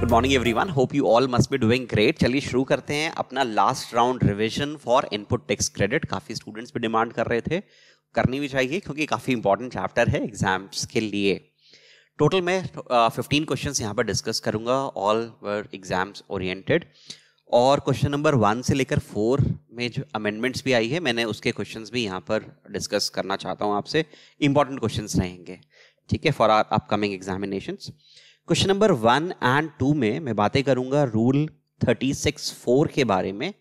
Good morning everyone hope you all must be doing great चलिए शुरू करते हैं अपना last round revision for input tax credit काफ़ी स्टूडेंट्स भी डिमांड कर रहे थे। करनी भी चाहिए क्योंकि काफ़ी इंपॉर्टेंट चैप्टर है एग्ज़ाम्स के लिए। टोटल मैं फिफ्टीन क्वेश्चन यहाँ पर डिस्कस करूँगा। ऑल वर एग्ज़ाम्स ओरिएंटेड और क्वेश्चन नंबर वन से लेकर फोर में जो अमेंडमेंट्स भी आई है, मैंने उसके क्वेश्चंस भी यहाँ पर डिस्कस करना चाहता हूँ आपसे। इंपॉर्टेंट क्वेश्चंस रहेंगे। ठीक है for our upcoming examinations question number one and two में मैं बातें करूँगा रूल थर्टी सिक्स फोर के बारे में।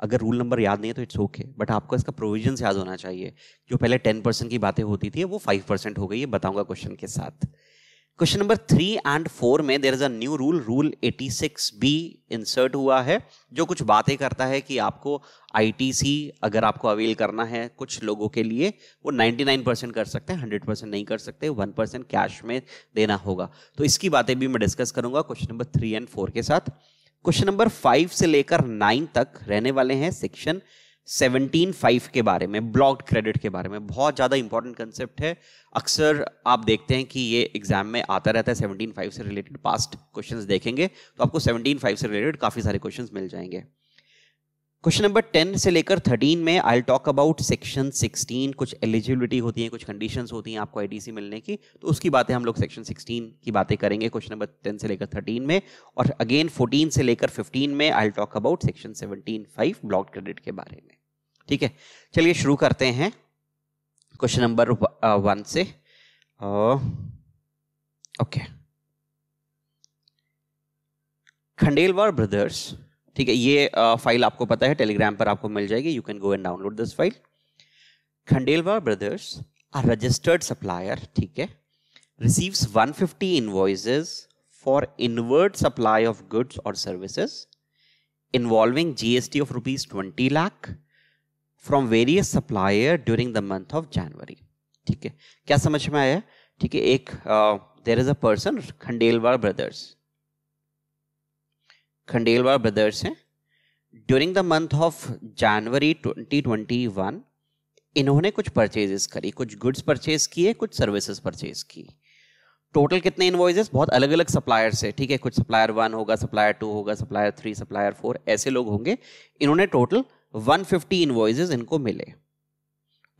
अगर रूल नंबर याद नहीं है तो इट्स ओके बट आपको इसका प्रोविज़न याद होना चाहिए। जो पहले टेन परसेंट की बातें होती थी, वो फाइव परसेंट हो गई है बताऊँगा क्वेश्चन के साथ। Question number three and four में there is a new rule rule 86 B insert हुआ है, जो कुछ बातें करता है कि आपको आईटीसी अगर आपको अवेल करना है कुछ लोगों के लिए, वो 99 परसेंट कर सकते हैं 100 परसेंट नहीं कर सकते वन परसेंट कैश में देना होगा। तो इसकी बातें भी मैं डिस्कस करूँगा question number three and four के साथ। क्वेश्चन नंबर फाइव से लेकर नाइन तक रहने वाले हैं सेक्शन सेवनटीन फाइव के बारे में ब्लॉक्ड क्रेडिट के बारे में बहुत ज़्यादा इंपॉर्टेंट कंसेप्ट है। अक्सर आप देखते हैं कि ये एग्ज़ाम में आता रहता है, सेवनटीन फाइव से रिलेटेड पास्ट क्वेश्चंस देखेंगे तो आपको सेवनटीन फाइव से रिलेटेड काफ़ी सारे क्वेश्चंस मिल जाएँगे। क्वेश्चन नंबर टेन से लेकर थर्टीन में I talk about section sixteen कुछ एलिजिबिलिटी होती है, कुछ कंडीशन होती हैं आपको आईटीसी मिलने की तो उसकी बातें हम लोग सेक्शन सिक्सटीन की बातें करेंगे क्वेश्चन नंबर टेन से लेकर थर्टीन में, और अगेन फोर्टीन से लेकर फिफ्टीन में I talk about section seventeen five block credit के बारे में। ठीक है? चलिए शुरू करते हैं क्वेश्चन नंबर वन से। ओके। खंडेलवार ब्रदर्स, ठीक है, ये फ़ाइल आपको पता है, टेलीग्राम पर आपको मिल जाएगी you can go and download this file Khandelwar brothers are registered supplier ठीक है, receives 150 invoices for inward supply of goods or services, involving GST of rupees 20 lakh from various supplier during the month of January ठीक है? क्या समझ में आया? ठीक है, एक there is a person Khandelwar brothers Khandelwar brothers हैं। During the month of January 2021 इन्होंने कुछ परचेजेस करी, कुछ गुड्स परचेज किए, कुछ सर्विसेज़ परचेज की। टोटल कितने इनवॉइसेस बहुत अलग अलग सप्लायर से ठीक है? कुछ सप्लायर वन होगा सप्लायर टू होगा सप्लायर थ्री सप्लायर फोर ऐसे लोग होंगे। इन्होंने टोटल 150 इनवॉइसेस इनको मिले।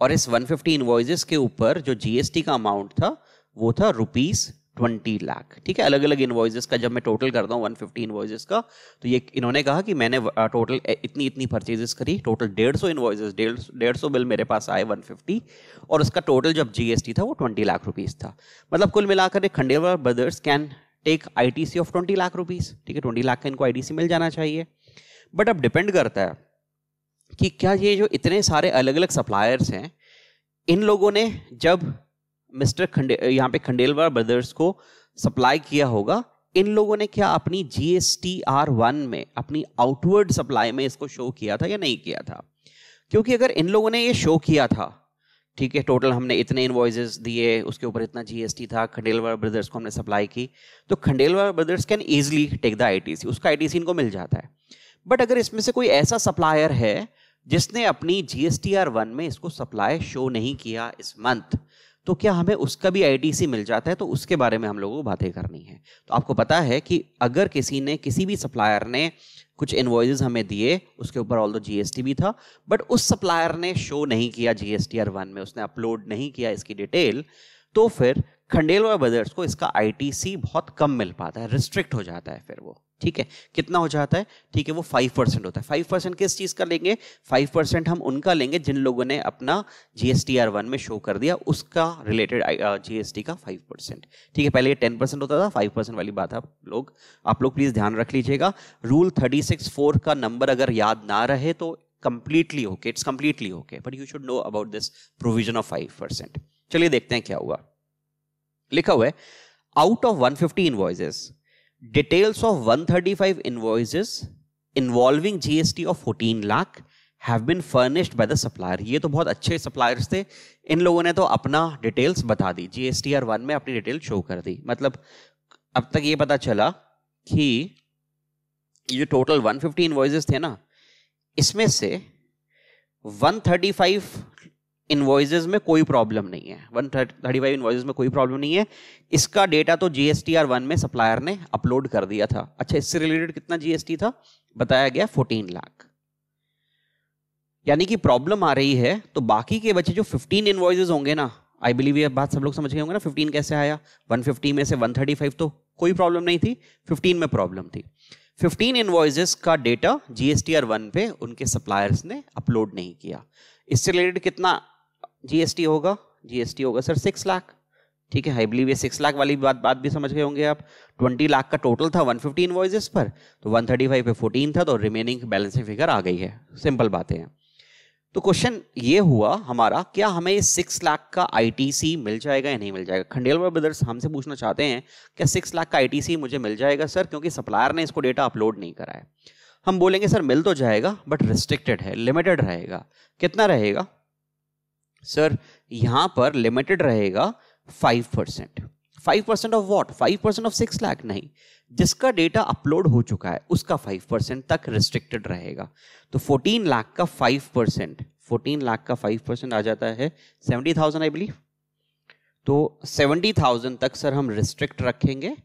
और इस 150 इनवॉइसेस के ऊपर जो जीएसटी का अमाउंट था, वो था रुपीज़ ट्वेंटी लाख ठीक है? अलग अलग इनवॉइसेस का जब मैं टोटल करता हूँ वन फिफ्टी इनवॉइसेस का तो ये इन्होंने कहा कि मैंने टोटल इतनी इतनी परचेजेस करी। टोटल डेढ़ सौ इनवॉइसेस डेढ़ सौ बिल मेरे पास आए वन फिफ्टी। और उसका टोटल जब जीएसटी था, वो ट्वेंटी लाख रुपीज़ था। मतलब कुल मिलाकर एक Khandelwal brothers can take I T C of twenty lakh rupees ठीक है? ट्वेंटी लाख का इनको आई टी सी मिल जाना चाहिए। बट अब डिपेंड करता है कि क्या ये जो इतने सारे अलग अलग सप्लायर्स हैं, इन लोगों ने जब मिस्टर खंडे, यहाँ पे खंडेलवाल ब्रदर्स को सप्लाई किया होगा, इन लोगों ने क्या अपनी G S T R one में, अपनी आउटवर्ड सप्लाई में इसको शो किया था या नहीं किया था? क्योंकि अगर इन लोगों ने ये शो किया था, ठीक है टोटल हमने इतने इन्वॉइसेस दिए, उसके ऊपर इतना जीएसटी था, खंडेलवाल ब्रदर्स को हमने सप्लाई की तो Khandelwal brothers can easily take the ITC उसका आईटीसी इनको मिल जाता है। बट अगर इसमें से कोई ऐसा सप्लायर है जिसने अपनी जीएसटी आर वन में इसको सप्लाई शो नहीं किया इस मंथ तो क्या हमें उसका भी आईटीसी मिल जाता है? तो उसके बारे में हम लोगों को बातें करनी है। तो आपको पता है कि अगर किसी ने, किसी भी सप्लायर ने कुछ इन्वॉइस हमें दिए, उसके ऊपर ऑल दो जीएसटी भी था बट उस सप्लायर ने शो नहीं किया जीएसटी आर वन में, उसने अपलोड नहीं किया इसकी डिटेल तो फिर खंडेलवा ब्रदर्स को इसका आईटीसी बहुत कम मिल पाता है रिस्ट्रिक्ट हो जाता है फिर वो। ठीक है? कितना हो जाता है? ठीक है, वो फाइव परसेंट होता है। फाइव परसेंट किस चीज़ का लेंगे? फाइव परसेंट हम उनका लेंगे जिन लोगों ने अपना जीएसटी आर वन में शो कर दिया, उसका रिलेटेड जीएसटी का फाइव परसेंट ठीक है, पहले ये टेन परसेंट होता था फाइव परसेंट वाली बात है आप लोग। आप लोग प्लीज़ ध्यान रख लीजिएगा। रूल थर्टी सिक्स फोर का नंबर अगर याद ना रहे तो completely okay it's completely okay but you should know about this provision of five percent चलिए देखते हैं क्या हुआ। लिखा हुआ है out of one fifty invoices Details of 135 invoices involving GST of 14 lakh have been furnished by the supplier. ये तो बहुत अच्छे सप्लायर्स थे। इन लोगों ने तो अपना डिटेल्स बता दी। जीएसटी आर वन में अपनी डिटेल शो कर दी। मतलब अब तक ये पता चला कि ये टोटल 150 फिफ्टी इन्वॉइसेस थे ना, इसमें से 135 इन्वॉइसेज में कोई प्रॉब्लम नहीं है। वन थर्टी फाइव इन्वॉइसेज में कोई प्रॉब्लम नहीं है। इसका डेटा तो जीएसटी आर वन में सप्लायर ने अपलोड कर दिया था। अच्छा इससे रिलेटेड कितना जीएसटी था? बताया गया फोर्टीन लाख यानी कि प्रॉब्लम आ रही है तो बाकी के बचे जो फिफ्टीन इन्वॉइसेज होंगे ना आई बिलीव ये बात सब लोग समझ गए होंगे ना फिफ्टीन कैसे आया? वन फिफ्टी में से वन थर्टी फाइव तो कोई प्रॉब्लम नहीं थी फिफ्टीन में प्रॉब्लम थी। फिफ्टीन इन्वॉइसेस का डेटा जीएसटी आर वन पे उनके सप्लायर्स ने अपलोड नहीं किया। इससे रिलेटेड कितना जीएसटी होगा जीएसटी होगा सर सिक्स लाख ठीक है आई बिलीव ये सिक्स लाख वाली बात बात भी समझ गए होंगे आप। ट्वेंटी लाख का टोटल था वन फिफ्टी इन्वॉइसेस पर तो वन थर्टी फाइव पे फोर्टीन था तो रिमेनिंग बैलेंसिंग फिगर आ गई है। सिंपल बातें हैं। तो क्वेश्चन ये हुआ हमारा, क्या हमें ये सिक्स लाख का आईटीसी मिल जाएगा या नहीं मिल जाएगा? खंडेलवाल ब्रदर्स हमसे पूछना चाहते हैं, क्या सिक्स लाख का आईटीसी मुझे मिल जाएगा सर? क्योंकि सप्लायर ने इसको डेटा अपलोड नहीं कराया। हम बोलेंगे, सर मिल तो जाएगा बट रिस्ट्रिक्टेड है लिमिटेड रहेगा। कितना रहेगा? सर यहाँ पर लिमिटेड रहेगा five percent five percent of what five percent of six lakh नहीं. जिसका डेटा अपलोड हो चुका है, उसका फाइव परसेंट तक रिस्ट्रिक्टेड रहेगा. तो फोर्टीन लाख का फाइव परसेंट फोर्टीन लाख का फाइव परसेंट आ जाता है सेवेंटी थाउज़ेंड आई बिलीव तो सेवेंटी थाउज़ेंड तक सर हम रिस्ट्रिक्ट रखेंगे.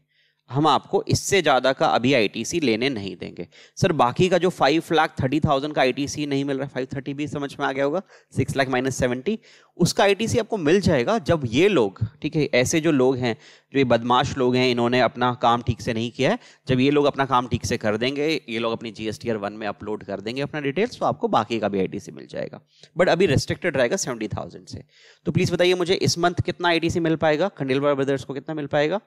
हम आपको इससे ज़्यादा का अभी आईटीसी लेने नहीं देंगे। सर, बाकी का जो फाइव लाख थर्टी थाउज़ेंड का आईटीसी नहीं मिल रहा फाइव थर्टी भी समझ में आ गया होगा सिक्स लाख माइनस सेवेंटी उसका आईटीसी आपको मिल जाएगा जब ये लोग, ठीक है, ऐसे जो लोग हैं, जो ये बदमाश लोग हैं, इन्होंने अपना काम ठीक से नहीं किया है, जब ये लोग अपना काम ठीक से कर देंगे, ये लोग अपनी G S T R one में अपलोड कर देंगे अपना डिटेल्स तो आपको बाकी का भी आईटीसी मिल जाएगा। बट अभी रिस्ट्रिक्टेड रहेगा सेवेंटी थाउज़ेंड से। तो प्लीज़ बताइए मुझे इस मंथ कितना आईटीसी मिल पाएगा खंडेलवाल ब्रदर्स को कितना मिल पाएगा?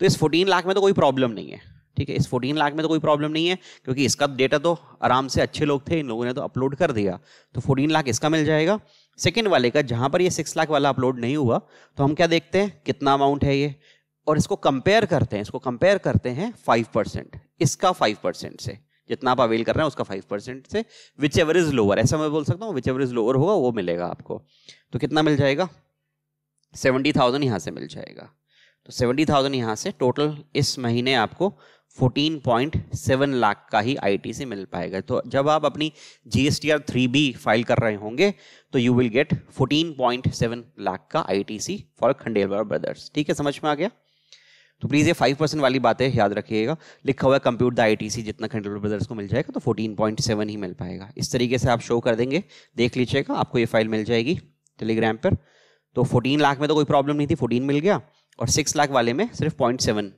तो इस 14 लाख में तो कोई प्रॉब्लम नहीं है, ठीक है? इस 14 लाख में तो कोई प्रॉब्लम नहीं है, क्योंकि इसका डेटा तो आराम से अच्छे लोग थे, इन लोगों ने तो अपलोड कर दिया। तो 14 लाख इसका मिल जाएगा। सेकेंड वाले का, जहाँ पर ये सिक्स लाख वाला अपलोड नहीं हुआ तो हम क्या देखते हैं? कितना अमाउंट है ये? और इसको कंपेयर करते हैं, इसको कंपेयर करते हैं फाइव परसेंट इसका फाइव परसेंट से। जितना आप अवेल कर रहे हैं, उसका फाइव परसेंट से विच एवर इज़ लोअर ऐसा मैं बोल सकता हूँ विच एवर इज़ लोअर होगा, वो मिलेगा आपको। तो कितना मिल जाएगा? सेवेंटी थाउज़ेंड यहाँ से मिल जाएगा। तो सेवेंटी थाउज़ेंड यहाँ से टोटल इस महीने आपको 14.7 लाख का ही आईटीसी मिल पाएगा। तो जब आप अपनी G S T R three B file कर रहे होंगे तो यू विल गेट 14.7 लाख का आईटीसी फॉर खंडेलवाल ब्रदर्स ठीक है, समझ में आ गया? तो प्लीज़ ये फाइव परसेंट वाली बातें याद रखिएगा। लिखा हुआ है कंप्यूट द आईटीसी जितना खंडेलवाल ब्रदर्स को मिल जाएगा तो 14.7 ही मिल पाएगा। इस तरीके से आप शो कर देंगे, देख लीजिएगा, आपको ये फ़ाइल मिल जाएगी टेलीग्राम पर। तो 14 लाख में तो कोई प्रॉब्लम नहीं थी 14 मिल गया। और सिक्स लाख वाले में सिर्फ़ पॉइंट सेवन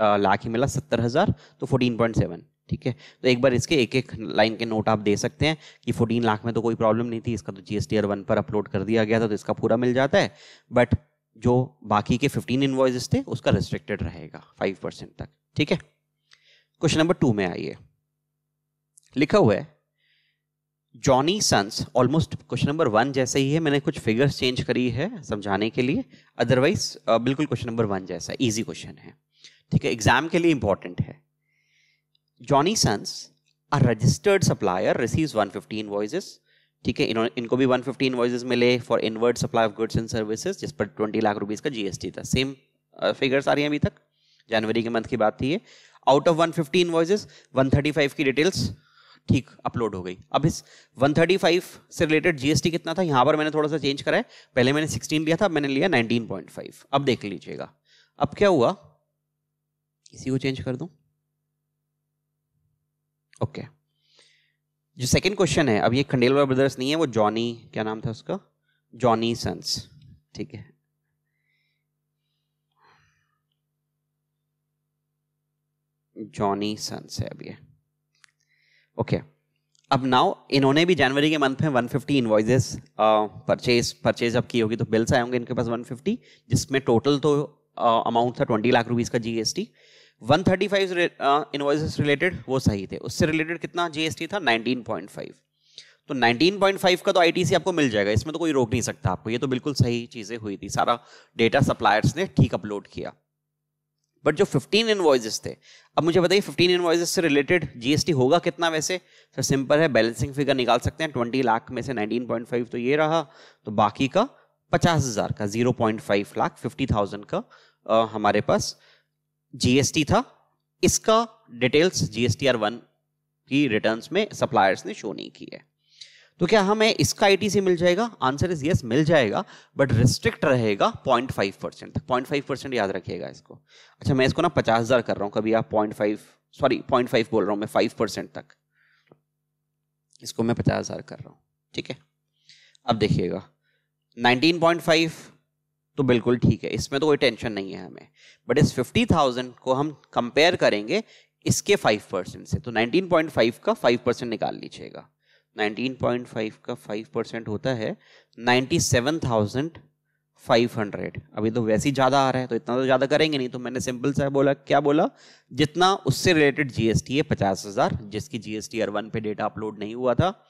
लाख ही मिला, सत्तर हज़ार तो फोर्टीन पॉइंट सेवन ठीक है? तो एक बार इसके एक एक लाइन के नोट आप दे सकते हैं कि फोर्टीन लाख में तो कोई प्रॉब्लम नहीं थी, इसका तो G S T R one पर अपलोड कर दिया गया था तो इसका पूरा मिल जाता है बट जो बाकी के फिफ्टीन इन्वॉइस थे, उसका रिस्ट्रिक्टेड रहेगा फाइव परसेंट तक, ठीक है? क्वेश्चन नंबर टू में आइए। लिखा हुआ है Johnny sons almost question number one जैसे ही है, मैंने कुछ फिगर्स चेंज करी है समझाने के लिए। अदरवाइज़ बिल्कुल क्वेश्चन नंबर वन जैसा इजी क्वेश्चन है। ठीक है एग्ज़ाम के लिए इंपॉर्टेंट है। Johnny sons a registered supplier receives 150 invoices ठीक है, इन्होंने, इनको भी 150 इनवॉइसेस मिले for inward supply of goods and services जिस पर 20 लाख रुपीस का जीएसटी था। सेम फिगर्स आ रही हैं अभी तक। जनवरी के मंथ की बात थी ये। आउट ऑफ़ 150 इनवॉइसेस 135 की डिटेल्स ठीक अपलोड हो गई। अब इस 135 से रिलेटेड जीएसटी कितना था? यहाँ पर मैंने थोड़ा सा चेंज करा है। पहले मैंने 16 लिया था, मैंने लिया 19.5 अब देख लीजिएगा। अब क्या हुआ? इसी को चेंज कर दूँ? ओके जो सेकंड क्वेश्चन है, अब ये खंडेलवाल ब्रदर्स नहीं है, वो जॉनी क्या नाम था उसका? जॉनी सन्स ठीक है। जॉनी सन्स है अब ये। ओके अब नाउ इन्होंने भी जनवरी के मंथ में 150 फिफ्टी इन्वॉइजेस परचेज परचेज अब की होगी तो बिल्स आए होंगे इनके पास 150 जिसमें टोटल तो अमाउंट uh, था 20 लाख रुपीज़ का जीएसटी 135 इन्वॉइसेस रिलेटेड वो सही थे। उससे रिलेटेड कितना जीएसटी था? 19.5 तो 19.5 का तो आईटीसी आपको मिल जाएगा इसमें तो कोई रोक नहीं सकता आपको। ये तो बिल्कुल सही चीज़ें हुई थी। सारा डेटा सप्लायर्स ने ठीक अपलोड किया। बट जो 15 इनवॉइसेस थे अब मुझे बताइए 15 इनवॉइसेस से रिलेटेड जीएसटी होगा कितना वैसे? सर सिंपल है बैलेंसिंग फिगर निकाल सकते हैं 20 लाख में से 19.5 तो ये रहा तो बाकी का पचास हज़ार का 0.5 लाख 50,000 का आ, हमारे पास जीएसटी था। इसका डिटेल्स जीएसटी आर वन की रिटर्न्स में सप्लायर्स ने शो नहीं की है। तो क्या हमें इसका आई आईटीसी मिल जाएगा? आंसर इज़ यस मिल जाएगा बट रिस्ट्रिक्ट रहेगा 0.5 परसेंट तक। पॉइंट फाइव परसेंट याद रखिएगा इसको। अच्छा मैं इसको ना पचास हज़ार कर रहा हूँ कभी आप point five sorry point five बोल रहा हूँ मैं फाइव परसेंट तक। इसको मैं पचास हज़ार कर रहा हूँ ठीक है? अब देखिएगा 19.5 तो बिल्कुल ठीक है इसमें तो कोई टेंशन नहीं है हमें बट इस 50,000 को हम कंपेयर करेंगे इसके 5 परसेंट से। तो 19.5 का 5 परसेंट निकाल लीजिएगा। 19.5 का 5 परसेंट होता है 97,500 अभी तो वैसे ही ज़्यादा आ रहा है तो इतना तो ज़्यादा करेंगे नहीं तो मैंने सिंपल सा बोला क्या बोला? जितना उससे रिलेटेड जीएसटी है पचास हज़ार जिसकी जीएसटी आर वन पे डेटा अपलोड नहीं हुआ था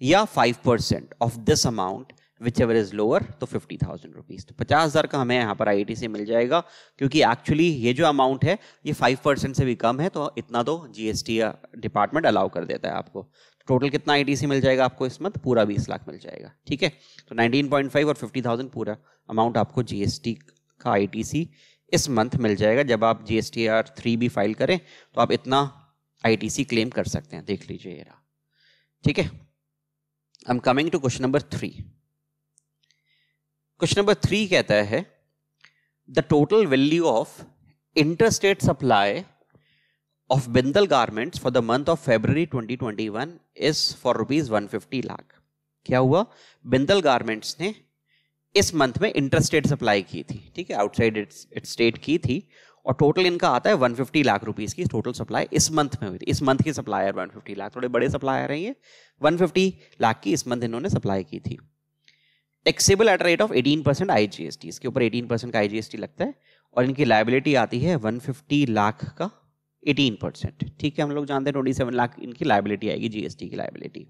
या five percent of this amount whichever is lower तो फिफ्टी थाउज़ेंड रुपीज़ तो पचास हज़ार का हमें यहाँ पर आई से मिल जाएगा क्योंकि एक्चुअली ये जो अमाउंट है ये फाइव परसेंट से भी कम है तो इतना तो जीएसटी डिपार्टमेंट अलाउ कर देता है आपको. टोटल कितना आई मिल जाएगा आपको इस मंथ पूरा बीस लाख मिल जाएगा, ठीक है? तो नाइनटीन पॉइंट फाइव और फिफ्टी थाउज़ेंड पूरा अमाउंट आपको जीएसटी का आईटीसी इस मंथ मिल जाएगा। जब आप जी एस थ्री भी फ़ाइल करें तो आप इतना आईटीसी क्लेम कर सकते हैं। देख लीजिए ये रहा, ठीक है? I am coming to question number three question number three कहता है the total value of interstate supply of Bindal garments for the month of February 2021 is for rupees 150 lakh क्या हुआ? बिंदल गारमेंट्स ने इस मंथ में इंटरस्टेट सप्लाई की थी, ठीक है? आउटसाइड स्टेट की थी और टोटल इनका आता है 150 लाख रुपीस की टोटल सप्लाई इस मंथ में हुई थी। इस मंथ की सप्लाई है 150 लाख थोड़े बड़े रही है। 150 लाख की इस मंथ इन्होंने सप्लाई की थी। Taxable at rate of 18 percent आई इसके ऊपर 18 परसेंट का आई लगता है और इनकी लाइबिलिटी आती है 150 लाख का। 18 परसेंट। ठीक है, हम लोग जानते हैं 27 लाख इनकी लाइबिलिटी आएगी जीएसटी की liability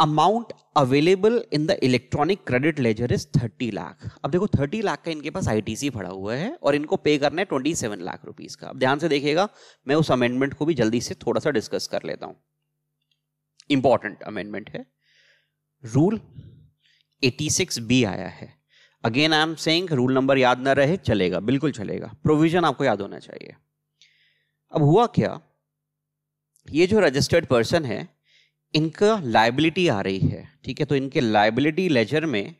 amount available in the electronic credit ledger is 30 lakh. अब देखो 30 लाख का इनके पास आईटीसी पड़ा हुआ है और इनको पे करना है 27 लाख रुपीस का। अब ध्यान से देखिएगा, मैं उस अमेंडमेंट को भी जल्दी से थोड़ा सा डिस्कस कर लेता हूँ। इंपॉर्टेंट अमेंडमेंट है। रूल 86 बी आया है। Again I am saying rule number याद ना रहे, चलेगा, बिल्कुल चलेगा। प्रोविज़न आपको याद होना चाहिए। अब हुआ क्या? ये जो रजिस्टर्ड पर्सन है, इनका लाइबिलिटी आ रही है, ठीक है? तो इनके लाइबिलिटी लेजर में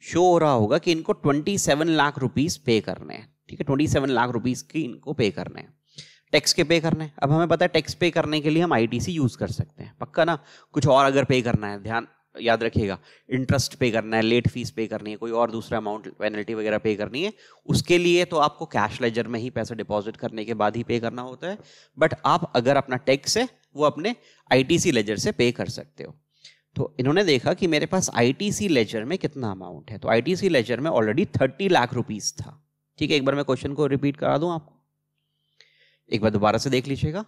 शो हो रहा होगा कि इनको 27 लाख रुपीस पे करने हैं, ठीक है? 27 लाख रुपीस की इनको पे करने हैं। टैक्स के पे करने हैं। अब हमें पता है टैक्स पे करने के लिए हम आईटीसी यूज़ कर सकते हैं। पक्का ना? कुछ और अगर पे करना है, ध्यान याद रखिएगा इंटरेस्ट पे करना है लेट फ़ीस पे करनी है, कोई और दूसरा अमाउंट पेनल्टी वगैरह पे करनी है, उसके लिए तो आपको कैश लेजर में ही पैसा डिपॉजिट करने के बाद ही पे करना होता है। बट आप अगर अपना टैक्स है वो अपने आईटीसी लेजर से पे कर सकते हो। तो इन्होंने देखा कि मेरे पास आईटीसी लेजर में कितना अमाउंट है। तो आईटीसी लेजर में ऑलरेडी थर्टी लाख रुपीज़ था। ठीक है, एक बार मैं क्वेश्चन को रिपीट करा दूँ आपको? एक बार दोबारा से देख लीजिएगा।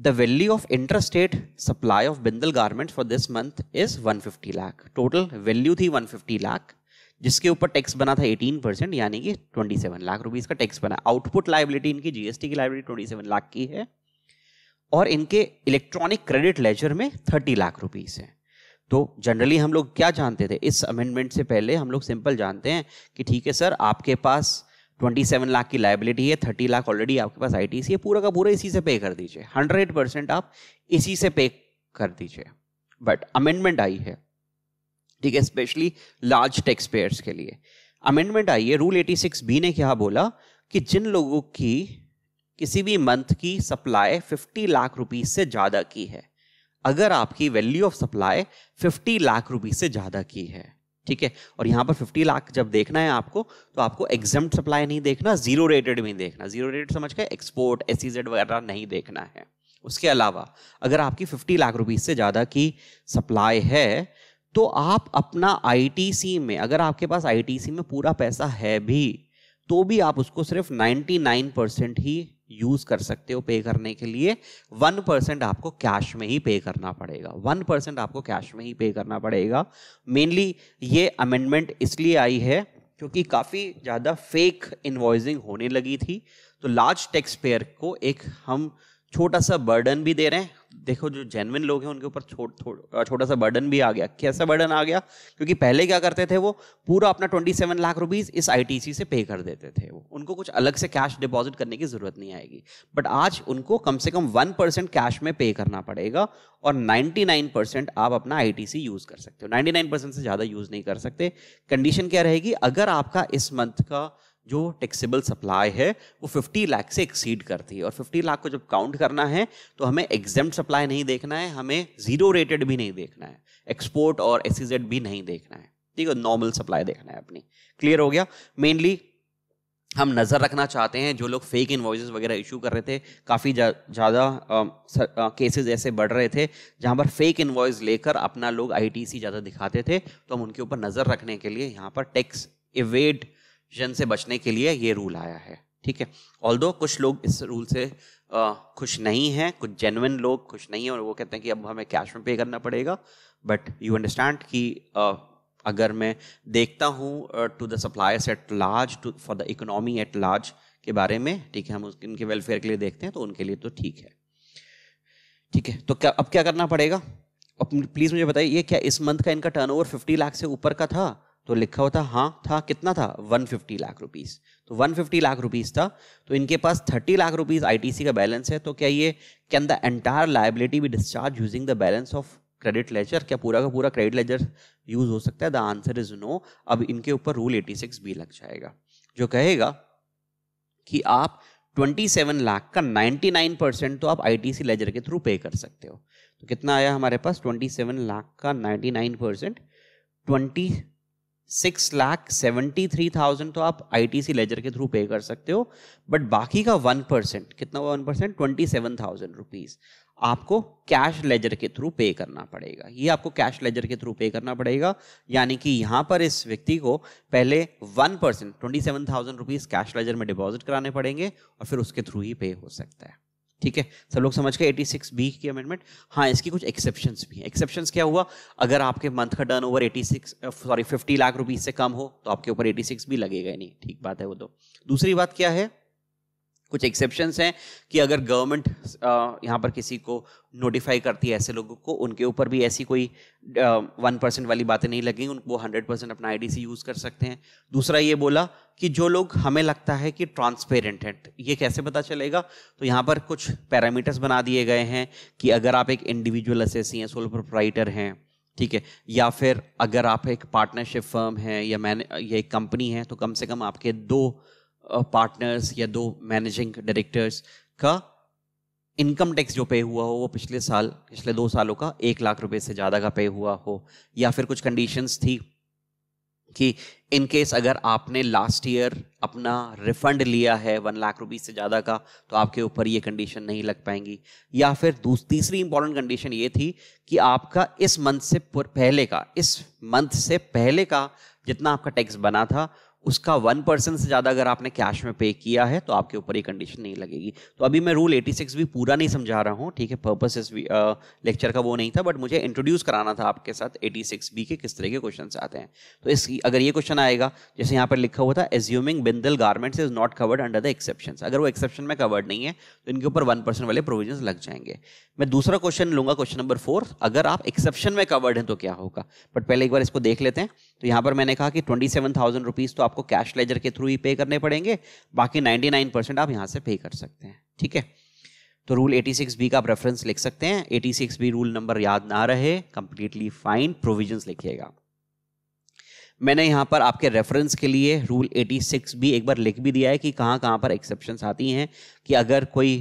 The value of interstate supply of Bindal garments for this month is 150 lakh total value थी 150 लाख जिसके ऊपर टैक्स बना था 18 परसेंट यानी कि 27 लाख रुपीस का टैक्स बना। आउटपुट लाइबिलिटी इनकी जीएसटी की लाइबिलिटी 27 लाख की है, और इनके इलेक्ट्रॉनिक क्रेडिट लेजर में 30 लाख रुपीस है। तो जनरली हम लोग क्या जानते थे? इस अमेंडमेंट से पहले हम लोग सिंपल जानते हैं कि ठीक है सर आपके पास ट्वेंटी सेवन लाख की लाइबिलिटी है थर्टी लाख ऑलरेडी आपके पास आई टी सी है, पूरा का पूरा इसी से पे कर दीजिए। हंड्रेड परसेंट आप इसी से पे कर दीजिए। बट अमेंडमेंट आई है, ठीक है स्पेशली लार्ज टैक्स पेयर्स के लिए। अमेंडमेंट आई है रूल 86 बी ने क्या बोला कि जिन लोगों की किसी भी मंथ की सप्लाई 50 लाख रुपीज़ से ज़्यादा की है, अगर आपकी value of supply 50 lakh rupees से ज़्यादा की है ठीक है? और यहाँ पर 50 लाख जब देखना है आपको तो आपको एग्ज़ाम सप्लाई नहीं देखना ज़ीरो रेटेड भी देखना। ज़ीरो रेटेड समझ के एक्सपोर्ट एस वगैरह नहीं देखना है। उसके अलावा, अगर आपकी 50 लाख रुपीज़ से ज़्यादा की सप्लाई है तो आप अपना आईटीसी में, अगर आपके पास आईटीसी में पूरा पैसा है भी तो भी आप उसको सिर्फ़ 99 परसेंट ही यूज़ कर सकते हो पे करने के लिए वन परसेंट आपको कैश में ही पे करना पड़ेगा। वन परसेंट आपको कैश में ही पे करना पड़ेगा। मेनली ये अमेंडमेंट इसलिए आई है क्योंकि काफ़ी ज़्यादा फेक इन्वॉइसिंग होने लगी थी। तो लार्ज टैक्स पेयर को एक हम छोटा सा बर्डन भी दे रहे हैं। देखो, जो जेनविन लोग हैं, उनके ऊपर छोटा सा बर्डन भी आ गया। कैसा बर्डन आ गया? क्योंकि पहले क्या करते थे वो? पूरा अपना 27 लाख रुपीस इस आईटीसी से पे कर देते थे वो। उनको कुछ अलग से कैश डिपॉजिट करने की ज़रूरत नहीं आएगी। बट आज उनको कम से कम वन परसेंट कैश में पे करना पड़ेगा और 99 परसेंट आप अपना आईटीसी यूज़ कर सकते हो। 99 परसेंट से ज़्यादा यूज़ नहीं कर सकते। कंडीशन क्या रहेगी? अगर आपका इस मंथ का जो टेक्सिबल सप्लाई है, वो 50 लाख से एक्सीड करती है। और 50 लाख को जब काउंट करना है तो हमें एग्ज़ाम सप्लाई नहीं देखना है, हमें ज़ीरो रेटेड भी नहीं देखना है। एक्सपोर्ट और एस भी नहीं देखना है। ठीक है नॉर्मल सप्लाई देखना है अपनी। क्लियर हो गया? मेनली हम नज़र रखना चाहते हैं, जो लोग फेक इन्वॉइस वगैरह इशू कर रहे थे, काफ़ी ज़्यादा केसेस ऐसे बढ़ रहे थे, जहाँ पर फेक इन्वॉइस लेकर अपना लोग आईटीसी ज़्यादा दिखाते थे तो हम उनके ऊपर नज़र रखने के लिए यहाँ पर टैक्स इवेड जन से बचने के लिए ये रूल आया है ठीक है? ऑल कुछ लोग इस रूल से आ, खुश नहीं हैं कुछ जेनुइन लोग खुश नहीं हैं और वो कहते हैं कि अब हमें कैश में पे करना पड़ेगा बट यू अंडरस्टैंड कि आ, अगर मैं देखता हूँ to the suppliers at large to for the economy at large के बारे में ठीक है हम उनके वेलफेयर के लिए देखते हैं तो उनके लिए तो ठीक है। ठीक है? तो क्या अब क्या करना पड़ेगा? अब प्लीज़ मुझे बताइए क्या इस मंथ का इनका टर्नओवर 50 लाख से ऊपर का था? तो लिखा होता हाँ था, कितना था? 150 लाख रुपीस तो 150 लाख रुपीस था तो इनके पास 30 लाख रुपीस आईटीसी का बैलेंस है तो क्या ये can the entire liability be discharge using the balance of credit ledger क्या पूरा का पूरा क्रेडिट लेजर यूज़ हो सकता है? द आंसर इज़ नो अब इनके ऊपर रूल 86 भी लग जाएगा, जो कहेगा कि आप 27 लाख का 99 परसेंट तो आप आईटीसी लेजर के थ्रू पे कर सकते हो। तो कितना आया हमारे पास? 27 लाख का 99 percent twenty six lakh seventy three thousand तो आप आईटीसी लेजर के थ्रू पे कर सकते हो बट बाकी का वन परसेंट, कितना one percent? Twenty seven thousand rupees आपको कैश लेजर के थ्रू पे करना पड़ेगा। ये आपको कैश लेजर के थ्रू पे करना पड़ेगा। यानी कि यहाँ पर इस व्यक्ति को पहले one percent, twenty seven thousand rupees cash ledger में डिपॉजिट कराने पड़ेंगे और फिर उसके थ्रू ही पे हो सकता है। ठीक है? सब लोग समझ गए? 86 बी की अमेंडमेंट हाँ इसकी कुछ एक्सेप्शन भी हैं। एक्सेप्शन क्या हुआ? अगर आपके मंथ का turnover eighty sorry fifty lakh rupees से कम हो तो आपके ऊपर 86 भी लगेगा नहीं। ठीक बात है वो तो। दूसरी बात क्या है? कुछ एक्सेप्शंस हैं कि अगर गवर्नमेंट यहाँ पर किसी को नोटिफाई करती है ऐसे लोगों को, उनके ऊपर भी ऐसी कोई वन परसेंट वाली बातें नहीं लगेंगी उनको हंड्रेड परसेंट अपना आईडीसी यूज़ कर सकते हैं। दूसरा ये बोला कि जो लोग हमें लगता है कि ट्रांसपेरेंट है, ये कैसे पता चलेगा? तो यहाँ पर कुछ पैरामीटर्स बना दिए गए हैं कि अगर आप एक इंडिविजुअल असेसी हैं सोल प्रोप्राइटर हैं, ठीक है, या फिर अगर आप एक पार्टनरशिप फर्म है, या मैन, या एक कंपनी है तो कम से कम आपके दो पार्टनर्स या दो मैनेजिंग डायरेक्टर्स का इनकम टैक्स जो पे हुआ हो, वो पिछले साल, पिछले दो सालों का एक लाख रुपए से ज़्यादा का पे हुआ हो, या फिर कुछ कंडीशंस थी कि इन केस अगर आपने लास्ट ईयर अपना रिफंड लिया है वन लाख रुपीज़ से ज़्यादा का तो आपके ऊपर ये कंडीशन नहीं लग पाएँगी। या फिर तीसरी इंपॉर्टेंट कंडीशन ये थी कि आपका इस मंथ से पहले का, इस मंथ से पहले का जितना आपका टैक्स बना था उसका वन परसेंट से ज़्यादा अगर आपने कैश में पे किया है तो आपके ऊपर ये कंडीशन नहीं लगेगी। तो अभी मैं रूल 86 भी पूरा नहीं समझा रहा हूँ, ठीक है? पर्पस इस लेक्चर का वो नहीं था बट मुझे इंट्रोड्यूस कराना था आपके साथ 86 बी के किस तरह के क्वेश्चन आते हैं। तो इस, अगर ये क्वेश्चन आएगा, जैसे यहाँ पर लिखा हुआ था assuming Bindal garments is not covered under the exception अगर वो एक्सेप्शन में कवर्ड नहीं है तो इनके ऊपर वन परसेंट वाले प्रोविज़न लग जाएँगे। मैं दूसरा क्वेश्चन लूँगा क्वेश्चन नंबर फोर अगर आप एक्सेप्शन में कवर्ड हैं तो क्या होगा? बट पहले एक बार इसको देख लेते हैं। तो यहाँ पर मैंने कहा कि ट्वेंटी सेवन थाउज़ेंड रुपीज़ तो आपको कैश लेजर के थ्रू ही पे करने पड़ेंगे। बाकी नाइन्टी नाइन परसेंट आप यहाँ से पे कर सकते हैं, ठीक है? तो रूल 86 बी का आप रेफरेंस लिख सकते हैं। 86 बी रूल नंबर याद ना रहे कंप्लीटली फाइन प्रोविजंस लिखिएगा। मैंने यहाँ पर आपके रेफरेंस के लिए रूल 86 भी एक बार लिख भी दिया है कि कहाँ कहाँ पर एक्सेप्शन आती हैं, कि अगर कोई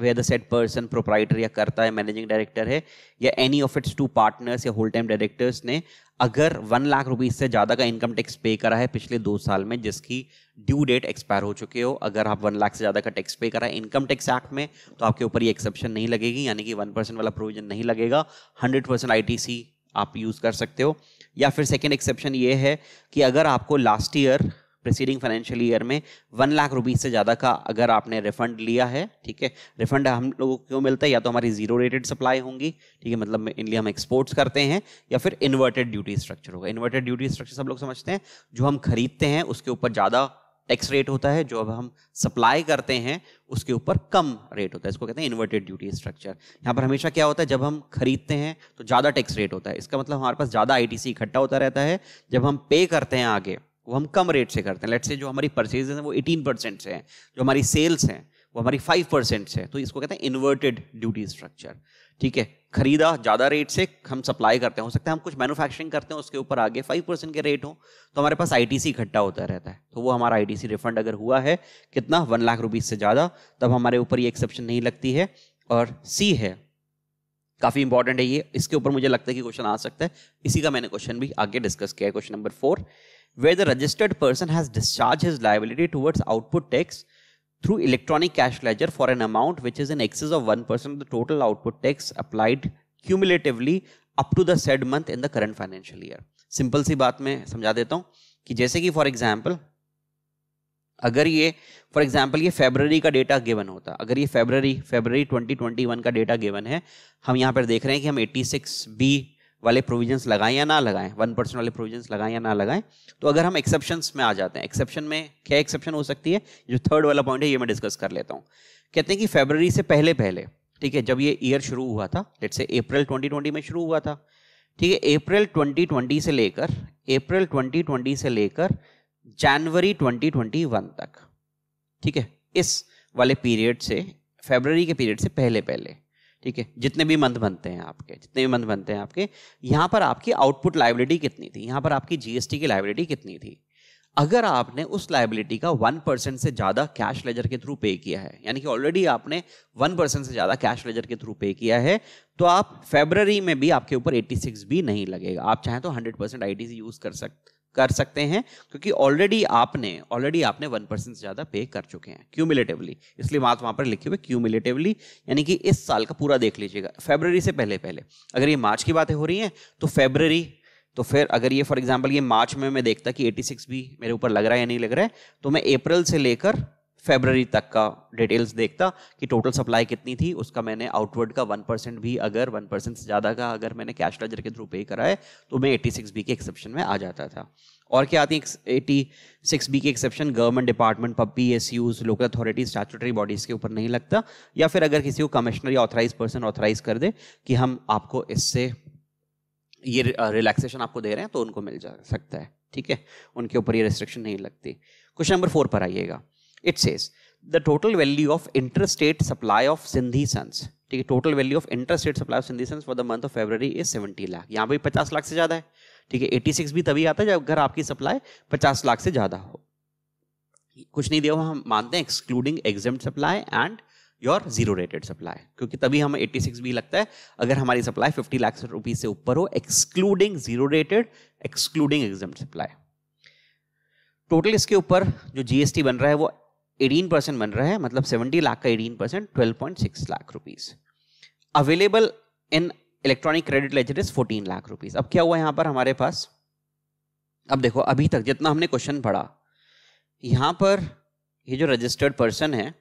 whether said person proprietor या करता है मैनेजिंग डायरेक्टर है, या any of its two partners या होल टाइम डायरेक्टर्स ने अगर वन लाख रुपीज़ से ज़्यादा का इनकम टैक्स पे करा है पिछले दो साल में, जिसकी ड्यू डेट एक्सपायर हो चुके हो, अगर आप वन लाख से ज़्यादा का टैक्स पे करा है इनकम टैक्स एक्ट में तो आपके ऊपर ये एक्सेप्शन नहीं लगेगी, यानी कि वन परसेंट वाला प्रोविज़न नहीं लगेगा। Hundred percent I T C आप यूज़ कर सकते हो। या फिर सेकेंड एक्सेप्शन ये है कि अगर आपको last year preceding financial year में वन लाख रुपीज़ से ज़्यादा का अगर आपने रिफंड लिया है, ठीक है? रिफंड हम लोगों को क्यों मिलता है? या तो हमारी ज़ीरो रेटेड सप्लाई होंगी, ठीक है? मतलब इनलिए हम एक्सपोर्ट्स करते हैं, या फिर इन्वर्टेड ड्यूटी स्ट्रक्चर होगा। इन्वर्टेड ड्यूटी स्ट्रक्चर सब लोग समझते हैं। जो हम खरीदते हैं, उसके ऊपर ज़्यादा टैक्स रेट होता है। जो अब हम सप्लाई करते हैं, उसके ऊपर कम रेट होता है। इसको कहते हैं इन्वर्टेड ड्यूटी स्ट्रक्चर यहाँ पर हमेशा क्या होता है? जब हम खरीदते हैं तो ज़्यादा टैक्स रेट होता है। इसका मतलब हमारे पास ज़्यादा आईटीसी इकट्ठा होता रहता है। जब हम पे करते हैं आगे वो हम कम रेट से करते हैं। लेट से जो हमारी परचेज है, वो 18 परसेंट से है। जो हमारी सेल्स हैं, वो हमारी 5 परसेंट से तो इसको कहते हैं इन्वर्टेड ड्यूटी स्ट्रक्चर ठीक है? खरीदा ज़्यादा रेट से, हम सप्लाई करते हैं। हो सकता है हम कुछ मैन्युफैक्चरिंग करते हैं, उसके ऊपर आगे फाइव परसेंट के रेट हो तो हमारे पास आईटीसी इकट्ठा होता रहता है। तो वो हमारा आईटीसी रिफंड अगर हुआ है, कितना? वन लाख रुपीज़ से ज़्यादा। तब हमारे ऊपर ये एक्सेप्शन नहीं लगती है। और सी है। काफ़ी इंपॉर्टेंट है ये। इसके ऊपर मुझे लगता है कि क्वेश्चन आ सकता है। इसी का मैंने क्वेश्चन भी आगे डिस्कस किया है। Question number four where the registered person has discharged his liability towards output tax through electronic cash ledger for an amount which is in excess of 1% of the total output tax applied cumulatively up to the said month in the current financial year. Simple सी बात मैं समझा देता हूँ कि जैसे कि for example अगर ये फॉर एग्ज़ाम्पल ये फेबररी का डेटा गिवन होता अगर ये फेबररी फेबररी 2021 का डेटा गिवन है हम यहाँ पर देख रहे हैं कि हम 86 बी वाले प्रोविजंस लगाएँ या ना लगाएँ वन परसेंट वाले प्रोविजंस लगाएँ या ना लगाएँ तो अगर हम एक्सेप्शंस में आ जाते हैं एक्सेप्शन में क्या एक्सेप्शन हो सकती है? जो थर्ड वाला पॉइंट है, ये मैं डिस्कस कर लेता हूँ। कहते हैं कि फेबररी से पहले पहले, ठीक है, जब ये ईयर शुरू हुआ था लेट से अप्रैल 2020 में शुरू हुआ था, ठीक है अप्रैल 2020 से लेकर अप्रैल 2020 से लेकर जनवरी 2021 तक, ठीक है, इस वाले पीरियड से फेबररी के पीरियड से पहले पहले ठीक है? जितने भी मंथ बनते हैं आपके, जितने भी मंथ बनते हैं आपके, यहाँ पर आपकी आउटपुट लाइबिलिटी कितनी थी? यहाँ पर आपकी जीएसटी की लाइबिलिटी कितनी थी? अगर आपने उस लाइबिलिटी का वन परसेंट से ज़्यादा कैश लेजर के थ्रू पे किया है, यानी कि ऑलरेडी आपने वन परसेंट से ज़्यादा कैश लेजर के थ्रू पे किया है तो आप फेबररी में भी आपके ऊपर 86 भी नहीं लगेगा। आप चाहें तो 100 परसेंट आई यूज़ कर सकते कर सकते हैं, क्योंकि ऑलरेडी आपने ऑलरेडी आपने वन परसेंट से ज़्यादा पे कर चुके हैं क्यूमिलेटिवली इसलिए बात वहाँ पर लिखी हुई क्यूमिलेटिवली यानी कि इस साल का पूरा देख लीजिएगा। फेबररी से पहले पहले। अगर ये मार्च की बातें हो रही हैं तो फेबररी तो फिर अगर ये फॉर एग्ज़ाम्पल ये मार्च में मैं देखता कि 86 भी मेरे ऊपर लग रहा है या नहीं लग रहा है तो मैं अप्रैल से लेकर फेबररी तक का डिटेल्स देखता कि टोटल सप्लाई कितनी थी, उसका मैंने आउटवर्ड का वन परसेंट भी अगर वन परसेंट से ज़्यादा का अगर मैंने कैश लेजर के थ्रू पे कराए तो मैं एटी सिक्स बी के एक्सेप्शन में आ जाता था। और क्या आती है एटी सिक्स बी की exception government department pub PSUs local authorities statutory bodies के ऊपर नहीं लगता। या फिर अगर किसी को कमिश्नर या ऑथराइज पर्सन ऑथराइज कर दे कि हम आपको इससे ये रिलैक्सेशन आपको दे रहे हैं तो उनको मिल जा सकता है। ठीक है? उनके ऊपर ये रिस्ट्रिक्शन नहीं लगती। क्वेश्चन नंबर फोर पर आइएगा। It says, the total value of interstate supply of Sindhi sons. ठीक है total value of interstate supply of Sindhi sons for the month of February is seventy lakh यहाँ पे पचास लाख से ज़्यादा है। ठीक है एटी सिक्स भी तभी आता है जब अगर आपकी सप्लाई पचास लाख से ज़्यादा हो। कुछ नहीं दिया हम मानते हैं excluding exempt supply and your zero rated supply क्योंकि तभी हमें 86 भी लगता है। अगर हमारी सप्लाई 50 लाख रुपीज़ से ऊपर हो excluding zero rated excluding exempt supply total इसके ऊपर जो जीएसटी बन रहा है, वो 18 परसेंट बन रहा है मतलब 70 लाख का 18 percent twelve point six lakh rupees available in electronic credit ledger is 14 lakh rupees अब क्या हुआ यहाँ पर हमारे पास? अब देखो, अभी तक जितना हमने क्वेश्चन पढ़ा, यहाँ पर ये जो रजिस्टर्ड पर्सन है,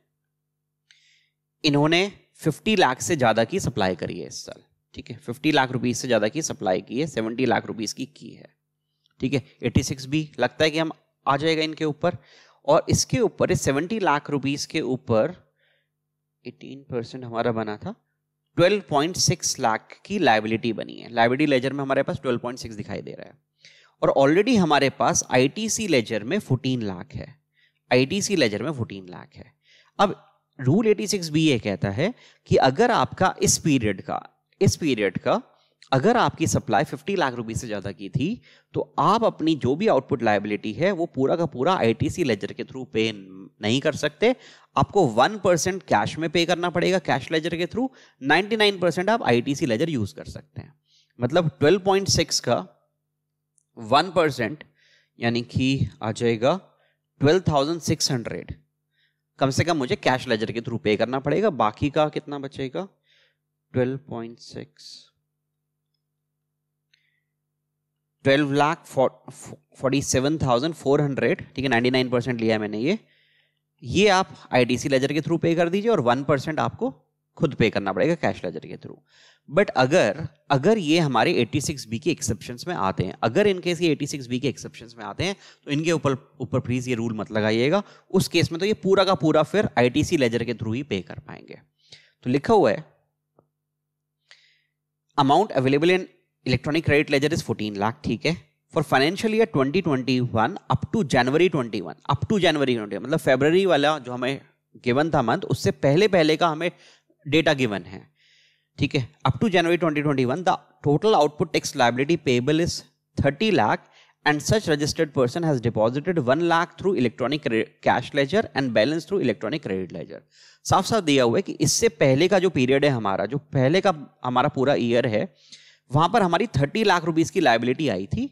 इन्होंने 50 लाख से ज़्यादा की सप्लाई करी है इस साल, ठीक है? 50 लाख रुपीस से ज़्यादा की सप्लाई की है 70 लाख रुपीस की की है, ठीक है? 86 भी लगता है कि हम आ जाएगा इनके ऊपर और इसके ऊपर सेवेंटी लाख रुपीस के ऊपर, एटीन परसेंट हमारा बना था 12.6 लाख की लाइबिलिटी बनी है। लाइबिलिटी लेजर में हमारे पास 12.6 दिखाई दे रहा है। और ऑलरेडी हमारे पास आईटीसी लेजर में 14 लाख है। आईटीसी लेजर में 14 लाख है। अब रूल 86 बी ये कहता है कि अगर आपका इस पीरियड का, इस पीरियड का अगर आपकी सप्लाई 50 लाख रुपए से ज़्यादा की थी तो आप अपनी जो भी आउटपुट लाइबिलिटी है वो पूरा का पूरा आईटीसी लेजर के थ्रू पे नहीं कर सकते। आपको वन परसेंट कैश में पे करना पड़ेगा कैश लेजर के थ्रू 99 परसेंट आप आईटीसी लेजर यूज़ कर सकते हैं। मतलब 12.6 का वन परसेंट यानी कि आ जाएगा 12,600 कम से कम मुझे कैश लेजर के थ्रू पे करना पड़ेगा बाकी का कितना बचेगा? 12.6 twelve lakh forty seven thousand four hundred ठीक है नाइन्टी नाइन परसेंट लिया है मैंने ये। ये आप आईटीसी लेजर के थ्रू पे कर दीजिए और वन परसेंट आपको खुद पे करना पड़ेगा कैश लेजर के थ्रू बट अगर अगर ये हमारे 86 बी के एक्सेप्शन में आते हैं, अगर इनके ये 86 बी के एक्सेप्शन में आते हैं तो इनके ऊपर ऊपर प्लीज़ ये रूल मत लगाइएगा। उस केस में तो ये पूरा का पूरा फिर आईटीसी लेजर के थ्रू ही पे कर पाएँगे। तो लिखा हुआ है amount available in electronic credit ledger is 14 lakh ठीक है? For financial year 2021 up to January 21 up to January 21 मतलब फेबर वाला जो हमें गिवन था मंथ उससे पहले पहले का हमें डेटा गिवन है, ठीक है? Up to January 2021 the total output tax liability payable is 30 lakh and such registered person has deposited 1 lakh through electronic cash ledger and balance through electronic credit ledger. साफ़ साफ़ दिया हुआ है कि इससे पहले का जो पीरियड है हमारा, जो पहले का हमारा पूरा ईयर है वहाँ पर हमारी 30 लाख रुपीज़ की लाइबिलिटी आई थी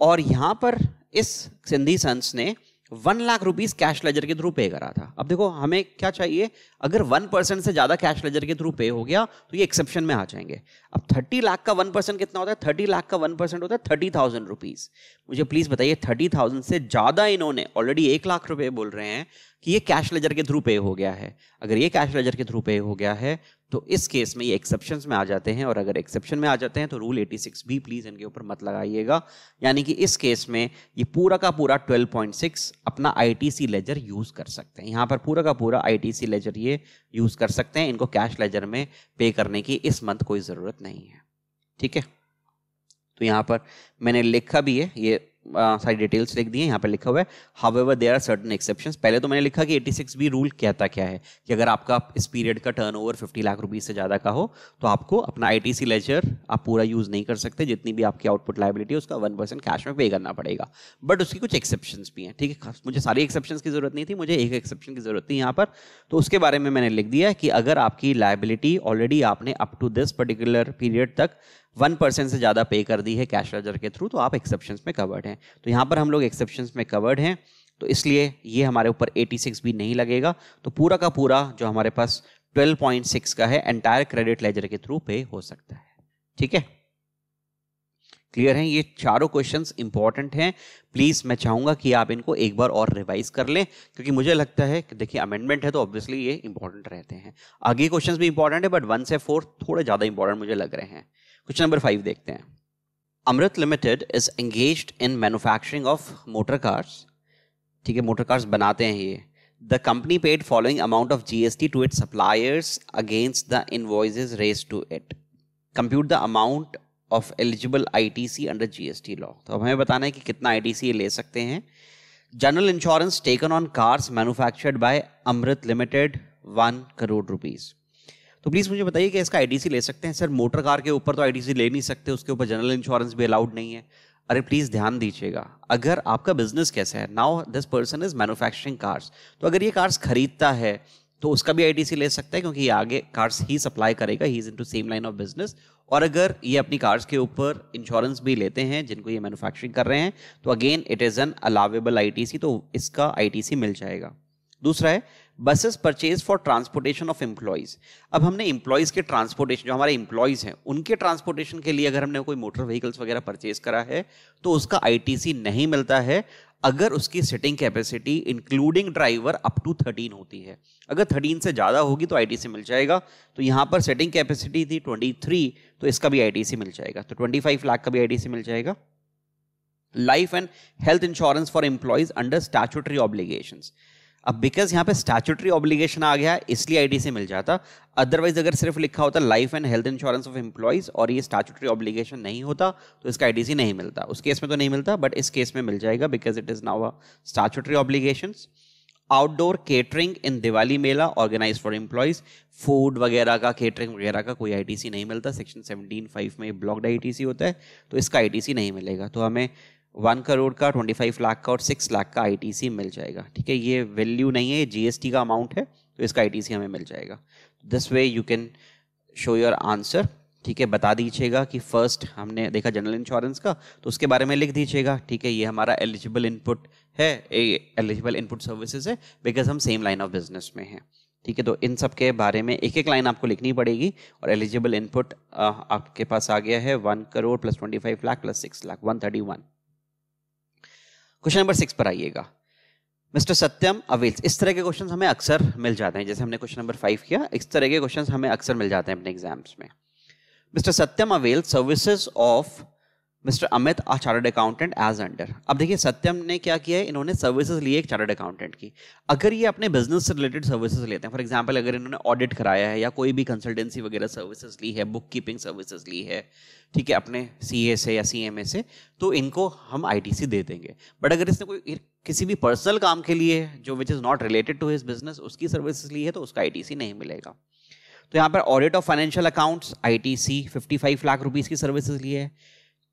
और यहाँ पर इस सिंधी सन्स ने one lakh rupees cash ledger के थ्रू पे करा था। अब देखो, हमें क्या चाहिए? अगर वन परसेंट से ज़्यादा कैश लेजर के थ्रू पे हो गया तो ये एक्सेप्शन में आ जाएँगे। अब थर्टी लाख का वन परसेंट कितना होता है? थर्टी लाख का वन परसेंट होता है थर्टी थाउज़ेंड रुपीज़ मुझे प्लीज़ बताइए, थर्टी थाउज़ेंड से ज़्यादा इन्होंने ऑलरेडी एक लाख रुपए बोल रहे हैं कि ये कैश लेजर के थ्रू पे हो गया है। अगर ये कैश लेजर के थ्रू पे हो गया है तो इस केस में ये एक्सेप्शन में आ जाते हैं और अगर एक्सेप्शन में आ जाते हैं तो रूल 86 भी प्लीज़ इनके ऊपर मत लगाइएगा। यानी कि इस केस में ये पूरा का पूरा 12.6 अपना आईटीसी लेजर यूज़ कर सकते हैं। यहाँ पर पूरा का पूरा आईटीसी लेजर ये यूज़ कर सकते हैं। इनको कैश लेजर में पे करने की इस मंथ कोई ज़रूरत नहीं है। ठीक है? तो यहाँ पर मैंने लिखा भी है, ये सारी डिटेल्स लिख दिए यहाँ पे लिखा हुआ है however there are certain exception पहले तो मैंने लिखा कि 86 बी रूल कहता क्या है, कि अगर आपका इस पीरियड का turnover fifty lakh rupees से ज़्यादा का हो तो आपको अपना आई टी सी लेजर आप पूरा यूज़ नहीं कर सकते, जितनी भी आपकी आउटपुट लाइबिलिटी है, उसका वन परसेंट कैश में पे करना पड़ेगा। बट उसकी कुछ एक्सेप्शन भी हैं, ठीक है? मुझे सारी एक्सेप्शन की ज़रूरत नहीं थी, मुझे एक एक्सेप्शन की ज़रूरत थी यहाँ पर। तो उसके बारे में मैंने लिख दिया कि अगर आपकी लाइबिलिटी ऑलरेडी आपने up to this particular period तक वन परसेंट से ज़्यादा पे कर दी है कैश लेजर के थ्रू तो आप एक्सेप्शन में कवर्ड हैं। तो यहाँ पर हम लोग एक्सेप्शन में कवर्ड हैं। तो इसलिए ये हमारे ऊपर 86 भी नहीं लगेगा। तो पूरा का पूरा जो हमारे पास 12.6 का है एंटायर क्रेडिट लेजर के थ्रू पे हो सकता है। ठीक है? क्लियर है? ये चारों क्वेश्चंस इंपॉर्टेंट हैं। प्लीज़ मैं चाहूँगा कि आप इनको एक बार और रिवाइज कर लें, क्योंकि मुझे लगता है कि देखिए अमेंडमेंट है तो ऑब्वियसली ये इंपॉर्टेंट रहते हैं। आगे क्वेश्चंस भी इंपॉर्टेंट है बट वन से फोर थोड़े ज़्यादा इंपॉर्टेंट मुझे लग रहे हैं। क्वेश्चन नंबर फाइव देखते हैं। Amrit limited is engage in manufacturing of motor cars ठीक है मोटर कार्स बनाते हैं ये। The company paid following amount of GST to it suppliers against the invoices raise to it compute the amount of eligible ITC under GST law तो अब हमें बताना है कि कितना आईटीसी ले सकते हैं। General insurance taken on cars manufactured by Amrit limited one crore rupees तो प्लीज़ मुझे बताइए कि इसका आईटीसी ले सकते हैं? सर मोटर कार के ऊपर तो आईटीसी ले नहीं सकते, उसके ऊपर जनरल इंश्योरेंस भी अलाउड नहीं है। अरे प्लीज़ ध्यान दीजिएगा। अगर आपका बिज़नेस कैसा है now this person is manufacturing cars तो अगर ये कार्स खरीदता है तो उसका भी आईटीसी ले सकता है, क्योंकि ये आगे कार्स ही सप्लाई करेगा he is in to same line of business और अगर ये अपनी कार्स के ऊपर इंश्योरेंस भी लेते हैं, जिनको ये मैन्युफैक्चरिंग कर रहे हैं तो again it is an allowable ITC तो इसका आईटीसी मिल जाएगा। दूसरा है buses purchase for transportation of employees अब हमने एम्प्लॉयज़ के ट्रांसपोर्टेशन जो हमारे एम्प्लॉयज़ हैं, उनके ट्रांसपोर्टेशन के लिए अगर हमने कोई मोटर व्हीकल्स वगैरह परचेज करा है तो उसका आईटीसी नहीं मिलता है। अगर उसकी seating capacity including driver up to thirteen होती है। अगर थर्टीन से ज़्यादा होगी तो आईटीसी मिल जाएगा। तो यहाँ पर सेटिंग कैपेसिटी थी ट्वेंटी थ्री तो इसका भी आईटीसी मिल जाएगा। तो ट्वेंटी फाइव लाख का भी आईटीसी मिल जाएगा। Life and health insurance for employees under statutory obligations अब बिकॉज़ यहाँ पे स्टैचुटरी ऑब्लिगेशन आ गया, इसलिए आईटी से मिल जाता। अदरवाइज़ अगर सिर्फ़ लिखा होता life and health insurance of employees और ये स्टैचुटरी ऑब्लिगेशन नहीं होता तो इसका आईटीसी नहीं मिलता। उस केस में तो नहीं मिलता बट इस केस में मिल जाएगा because it is now a statutory obligation outdoor catering in Diwali mela organise for employees food वगैरह का केटरिंग वगैरह का कोई आईटीसी नहीं मिलता। सेक्शन सेवनटीन फाइव में ब्लॉकड आईटीसी होता है तो इसका आईटीसी नहीं मिलेगा। तो हमें वन करोड़ का ट्वेंटी फाइव लाख का और सिक्स लाख का आईटीसी मिल जाएगा। ठीक है, ये वैल्यू नहीं है, ये जीएसटी का अमाउंट है तो इसका आईटीसी हमें मिल जाएगा। This way you can show your answer ठीक है, बता दीजिएगा कि फ़र्स्ट हमने देखा जनरल इंश्योरेंस का तो उसके बारे में लिख दीजिएगा। ठीक है, ये हमारा एलिजिबल इनपुट है एलिजिबल इनपुट सर्विसेज़ है बिकॉज़ हम सेम लाइन ऑफ़ बिज़नेस में हैं। ठीक है तो इन सब के बारे में एक एक लाइन आपको लिखनी पड़ेगी, और एलिजिबल इनपुट आपके पास आ गया है one crore plus twenty five lakh plus six lakh one thirty one question number six पर आइएगा। मिस्टर सत्यम अवेल्स, इस तरह के क्वेश्चन हमें अक्सर मिल जाते हैं, जैसे हमने क्वेश्चन नंबर फाइव किया, इस तरह के क्वेश्चन हमें अक्सर मिल जाते हैं अपने एग्ज़ाम्स में। Mister Satyam avail services of mister Amit a chartered accountant as under अब देखिए, सत्यम ने क्या किया है? इन्होंने सर्विसेज़ ली एक चार्टर्ड अकाउंटेंट की। अगर ये अपने बिज़नेस से रिलेटेड सर्विसेज़ लेते हैं फॉर एग्जांपल अगर इन्होंने ऑडिट कराया है या कोई भी कंसल्टेंसी वगैरह सर्विसेज़ ली है बुक कीपिंग सर्विसेज़ ली है, ठीक है, अपने सीए से या सीएमए से तो इनको हम आईटीसी दे देंगे। बट अगर इसने कोई किसी भी पर्सनल काम के लिए जो which is not related to his business उसकी सर्विसेज़ ली है तो उसका आईटीसी नहीं मिलेगा। तो यहाँ पर audit of financial accounts I T C fifty five lakh rupees की सर्विसेज़ ली है।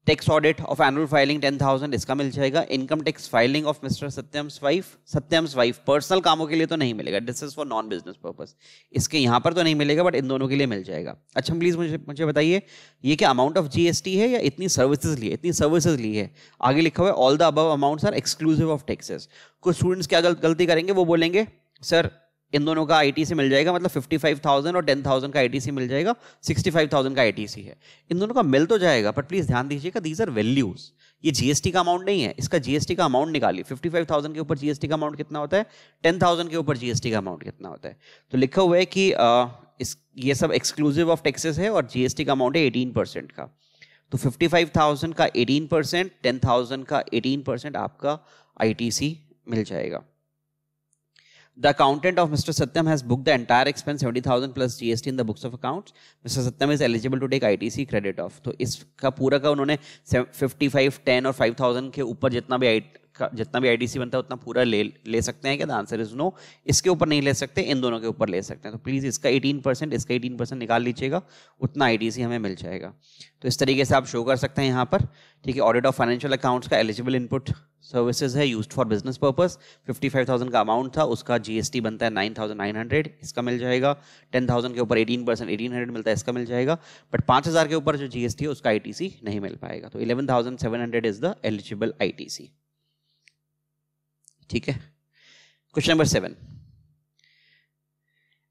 Tax audit of annual filing ten thousand इसका मिल जाएगा। Income tax filing of mister Satyam's wife Satyam's wife personal कामों के लिए तो नहीं मिलेगा। This is for non business purpose इसके यहाँ पर तो नहीं मिलेगा बट इन दोनों के लिए मिल जाएगा। अच्छा प्लीज़ मुझे मुझे बताइए, ये क्या अमाउंट ऑफ़ जीएसटी है या इतनी सर्विसेज़ ली है? इतनी सर्विसेज़ ली है। आगे लिखा हुआ है all the above amounts are exclusive of taxes कुछ स्टूडेंट्स क्या गलती करेंगे, वो बोलेंगे सर इन दोनों का आईटीसी मिल जाएगा मतलब 55,000 और 10,000 का आईटीसी मिल जाएगा 65,000 का आईटीसी है। इन दोनों का मिल तो जाएगा बट प्लीज़ ध्यान दीजिएगा दीज आर वैल्यूज़ ये जीएसटी का अमाउंट नहीं है इसका जीएसटी का अमाउंट निकालिए। 55,000 के ऊपर जीएसटी का अमाउंट कितना होता है? 10,000 के ऊपर जीएसटी का अमाउंट कितना होता है? तो लिखा हुआ है कि आ, इस ये सब एक्सक्लूसिव ऑफ़ टैक्सेस है और जीएसटी का अमाउंट है एटीन परसेंट का। तो 55,000 का 18 परसेंट टेन का 18 परसेंट आपका आईटीसी मिल जाएगा। The accountant of Mr. Satyam has booked the entire expense 70,000 plus GST in the books of accounts. Mr. Satyam is eligible to take ITC credit off. तो इसका पूरा का उन्होंने 55, 10 और 5,000 के ऊपर जितना भी जितना भी आईटीसी बनता है उतना पूरा ले ले सकते हैं क्या द आंसर इज़ नो इसके ऊपर नहीं ले सकते इन दोनों के ऊपर ले सकते हैं तो प्लीज़ इसका 18 परसेंट इसका 18 परसेंट निकाल लीजिएगा उतना आईटीसी हमें मिल जाएगा तो इस तरीके से आप शो कर सकते हैं यहाँ पर ठीक है ऑडिट ऑफ़ फाइनेंशियल अकाउंट्स का एलिजिबल इनपुट सर्विसेज़ है यूज़ फॉर बिज़नेस पर्पज 55,000 का अमाउंट था उसका जीएसटी बनता है 9,900 इसका मिल जाएगा। 10,000 के ऊपर 18 परसेंट एटीन मिलता है इसका मिल जाएगा। बट 5,000 के ऊपर जो जीएसटी है उसका आईटीसी नहीं मिल पाएगा। तो 11,700 इज़ द एलिजिबल आईटीसी ठीक है? Question number seven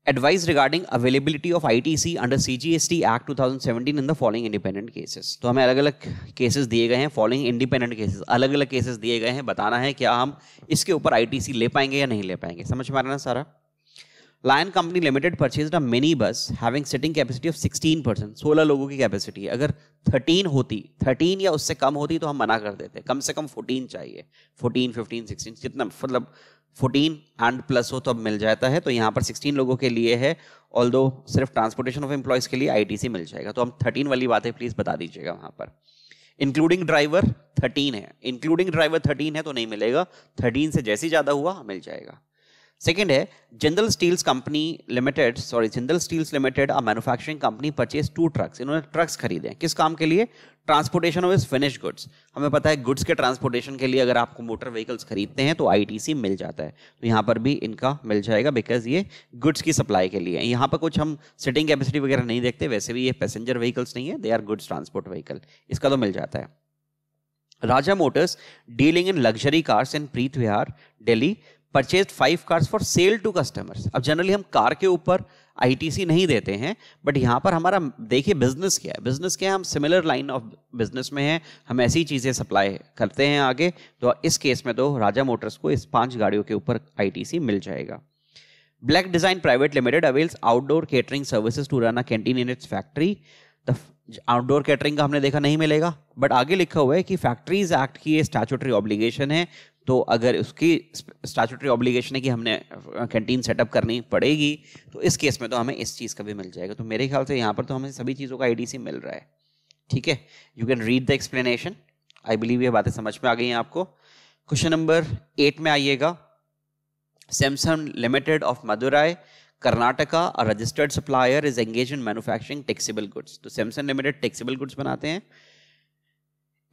advice regarding availability of ITC under CGST Act 2017 in the following independent cases. तो हमें अलग अलग केसेस दिए गए हैं फॉलोइंग इंडिपेंडेंट केसेस अलग अलग केसेस दिए गए हैं, बताना है क्या हम इसके ऊपर आईटीसी ले पाएँगे या नहीं ले पाएँगे। समझ में आ रहा ना सारा? Lion company limited purchase a mini bus having seating capacity of 16 percent सोलह लोगों की कैपेसिटी अगर 13 होती 13 या उससे कम होती तो हम मना कर देते। कम से कम 14 चाहिए 14 15 16 जितना मतलब 14 एंड प्लस हो तो अब मिल जाता है तो यहाँ पर 16 लोगों के लिए है ऑल सिर्फ़ ट्रांसपोर्टेशन ऑफ़ एम्प्लॉयज़ के लिए आईटीसी मिल जाएगा। तो हम 13 वाली बातें प्लीज़ बता दीजिएगा वहाँ पर। इंक्लूडिंग ड्राइवर 13 है। इंक्लूडिंग ड्राइवर 13 है तो नहीं मिलेगा। 13 से जैसे ज़्यादा हुआ, मिल जाएगा। सेकेंड है general steels company limited sorry Jindal steels limited a manufacturing company purchase two trucks इन्होंने ट्रक्स खरीदे किस काम के लिए? ट्रांसपोर्टेशन ऑफ़ फिनिश गुड्स हमें पता है गुड्स के ट्रांसपोर्टेशन के लिए अगर आपको मोटर व्हीकल्स खरीदते हैं तो आईटीसी मिल जाता है। तो यहाँ पर भी इनका मिल जाएगा बिकॉज़ ये गुड्स की सप्लाई के लिए यहाँ पर कुछ हम सिटिंग कैपेसिटी वगैरह नहीं देखते, वैसे भी ये पैसेंजर व्हीकल्स नहीं है they are goods transport vehicle इसका तो मिल जाता है। Raja motors dealing in luxury cars in Preet Vihar Delhi purchase five cars for sale to customers अब जनरली हम कार के ऊपर आईटीसी नहीं देते हैं बट यहाँ पर हमारा देखिए बिज़नेस क्या है। बिज़नेस क्या है? हम सिमिलर लाइन ऑफ़ बिज़नेस में हैं। हम ऐसी चीज़ें सप्लाई करते हैं आगे तो इस केस में तो राजा मोटर्स को इस पाँच गाड़ियों के ऊपर आईटीसी मिल जाएगा। Black design private limited avails outdoor catering services to run canteen in its factory the outdoor catering का हमने देखा नहीं मिलेगा बट आगे लिखा हुआ है कि फैक्ट्रीज एक्ट की ये स्टैचुटरी ऑब्लिगेशन है। तो अगर उसकी स्टैचुटरी ऑब्लिगेशन है कि हमने कैंटीन सेटअप करनी पड़ेगी तो इस केस में तो हमें इस चीज़ का भी मिल जाएगा। तो मेरे ख्याल से यहाँ पर तो हमें सभी चीज़ों का आईडीसी मिल रहा है। ठीक है? You can read the explanation I believe ये बातें समझ में आ गई हैं आपको। क्वेश्चन नंबर एट में आइएगा। Samsung limited of Madurai Karnataka registered supplier is engage in manufacturing taxable goods तो सैमसंग लिमिटेड टेक्सिबल गुड्स बनाते हैं।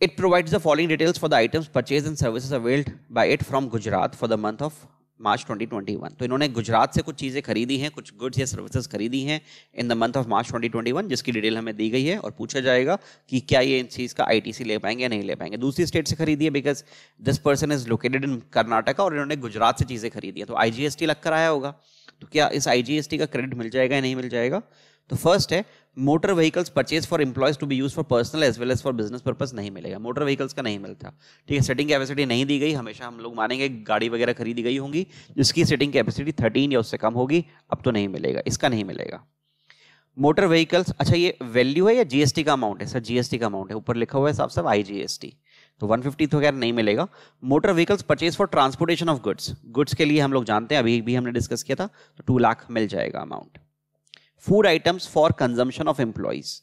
It provides the following details for the items purchased and services availed by it from Gujarat for the month of मार्च 2021 तो इन्होंने गुजरात से कुछ चीज़ें खरीदी हैं, कुछ गुड्स या सर्विसेज़ खरीदी हैं in the month of March 2021 जिसकी डिटेल हमें दी गई है और पूछा जाएगा कि क्या ये इन चीज़ का आईटीसी ले पाएँगे या नहीं ले पाएँगे। दूसरी स्टेट से खरीदी है because this person is located in Karnataka और इन्होंने गुजरात से चीज़ें खरीदी है। तो आईजीएसटी लग कर आया होगा। तो क्या इस आईजीएसटी का क्रेडिट मिल जाएगा या नहीं मिल जाएगा? तो फ़र्स्ट है motor vehicles purchase for employees to be use for personal as well as for business purpose नहीं मिलेगा। मोटर व्हीकल्स का नहीं मिलता। ठीक है सेटिंग कैपेसिटी नहीं दी गई, हमेशा हम लोग मानेंगे गाड़ी वगैरह खरीदी गई होंगी, जिसकी सेटिंग कैपेसिटी थर्टीन या उससे कम होगी, अब तो नहीं मिलेगा, इसका नहीं मिलेगा। मोटर व्हीकल्स अच्छा ये वैल्यू है या जीएसटी का अमाउंट है? सर जीएसटी का अमाउंट है, ऊपर लिखा हुआ है साफ़ साफ़ आई जीएसटी तो 150 तो खैर नहीं मिलेगा। Motor vehicles purchase for transportation of goods goods के लिए हम लोग जानते हैं, अभी भी हमने डिस्कस किया था तो टू लाख मिल जाएगा amount food items for consumption of employees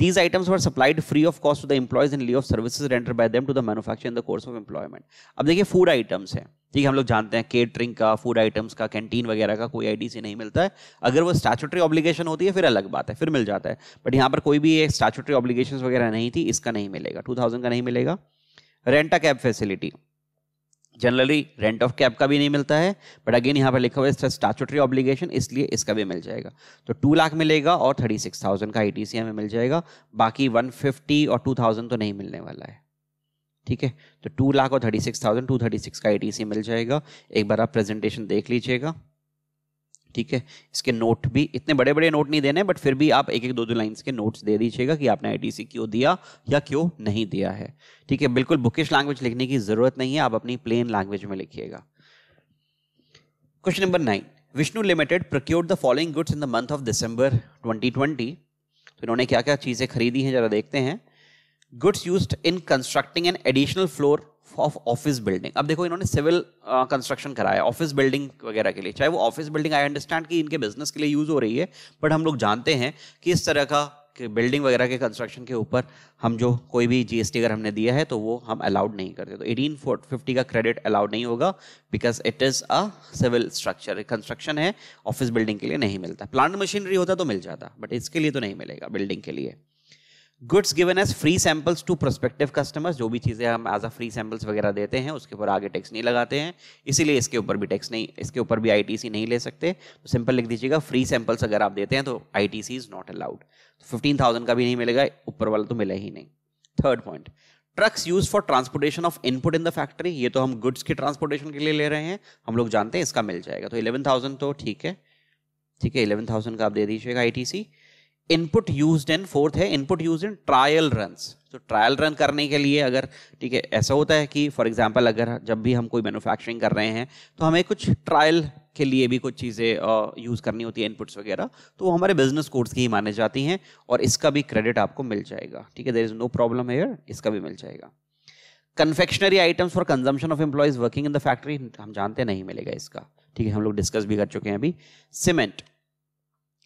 These items were supplied free of cost to the employees in lieu of services rendered by them to the manufacturer in the course of employment. अब देखिए food items है। ठीक है, हम लोग जानते हैं catering का फ़ूड आइटम्स का कैंटीन वगैरह का कोई आईटीसी नहीं मिलता है। अगर वो स्टैचुटरी ऑब्लिगेशन होती है, फिर अलग बात है, फिर मिल जाता है। बट यहाँ पर कोई भी एक स्टैचुटरी ऑब्लिगेशन वगैरह नहीं थी, इसका नहीं मिलेगा। टू थाउज़ेंड का नहीं मिलेगा। Rent cab facility generally rent of cab का भी नहीं मिलता है बट अगेन यहाँ पर लिखा हुआ है स्टैचुटरी ऑब्लिगेशन इसलिए इसका भी मिल जाएगा। तो टू लाख मिलेगा और थर्टी सिक्स थाउज़ेंड का आईटीसी हमें मिल जाएगा, बाकी वन फिफ्टी और टू थाउज़ेंड तो नहीं मिलने वाला है। ठीक है? तो टू लाख और thirty six thousand two thirty six का आईटीसी मिल जाएगा। एक बार आप प्रेजेंटेशन देख लीजिएगा। ठीक है? इसके नोट भी, इतने बड़े बड़े नोट नहीं देने बट फिर भी आप एक एक दो दो लाइन्स के नोट्स दे दीजिएगा कि आपने आईटीसी क्यों दिया या क्यों नहीं दिया है। ठीक है? बिल्कुल बुकिश लैंग्वेज लिखने की ज़रूरत नहीं है, आप अपनी प्लेन लैंग्वेज में लिखिएगा। Question number nine Vishnu limited procure the following goods in the month of December 2020 तो इन्होंने क्या क्या चीज़ें खरीदी हैं, जरा देखते हैं। Goods used in constructing an additional floor of office building अब देखो इन्होंने सिविल कंस्ट्रक्शन uh, कराया ऑफ़िस बिल्डिंग वगैरह के लिए। चाहे वो ऑफ़िस बिल्डिंग आई अंडरस्टैंड कि इनके बिज़नेस के लिए यूज़ हो रही है बट हम लोग जानते हैं कि इस तरह का कि बिल्डिंग वगैरह के कंस्ट्रक्शन के ऊपर हम जो कोई भी जीएसटी अगर हमने दिया है तो वो हम अलाउड नहीं करते। तो एटीन फिफ्टी का क्रेडिट अलाउड नहीं होगा because it is a civil structure construction है ऑफ़िस बिल्डिंग के लिए नहीं मिलता। प्लांट मशीनरी होता तो मिल जाता बट इसके लिए तो नहीं मिलेगा बिल्डिंग के लिए। Goods given as free samples to prospective customers जो भी चीज़ें हम एज अ फ्री सैंपल्स वगैरह देते हैं, उसके ऊपर आगे टैक्स नहीं लगाते हैं। इसीलिए इसके ऊपर भी टैक्स नहीं, इसके ऊपर भी आईटीसी नहीं ले सकते। तो सिंपल लिख दीजिएगा फ्री सैंपल्स अगर आप देते हैं तो ITC is not allowed fifteen thousand का भी नहीं मिलेगा, ऊपर वाला तो मिला ही नहीं। Third point trucks use for transportation of input in the factory ये तो हम गुड्स के ट्रांसपोर्टेशन के लिए ले रहे हैं। हम लोग जानते हैं इसका मिल जाएगा। तो इलेवन थाउज़ेंड तो ठीक है ठीक है इलेवन थाउज़ेंड का आप दे दीजिएगा ITC input use in fourth है input use in trial run तो ट्रायल रन करने के लिए अगर, ठीक है, ऐसा होता है कि फॉर एग्ज़ाम्पल अगर जब भी हम कोई मैन्युफैक्चरिंग कर रहे हैं तो हमें कुछ ट्रायल के लिए भी कुछ चीज़ें यूज़ करनी होती है इनपुट्स वगैरह तो वो हमारे बिज़नेस कोर्स की ही माने जाती हैं और इसका भी क्रेडिट आपको मिल जाएगा, ठीक है? There is no problem here इसका भी मिल जाएगा. Confectionery items for consumption of employees working in the factory हम जानते नहीं मिलेगा इसका, ठीक है? हम लोग डिस्कस भी कर चुके हैं अभी. सीमेंट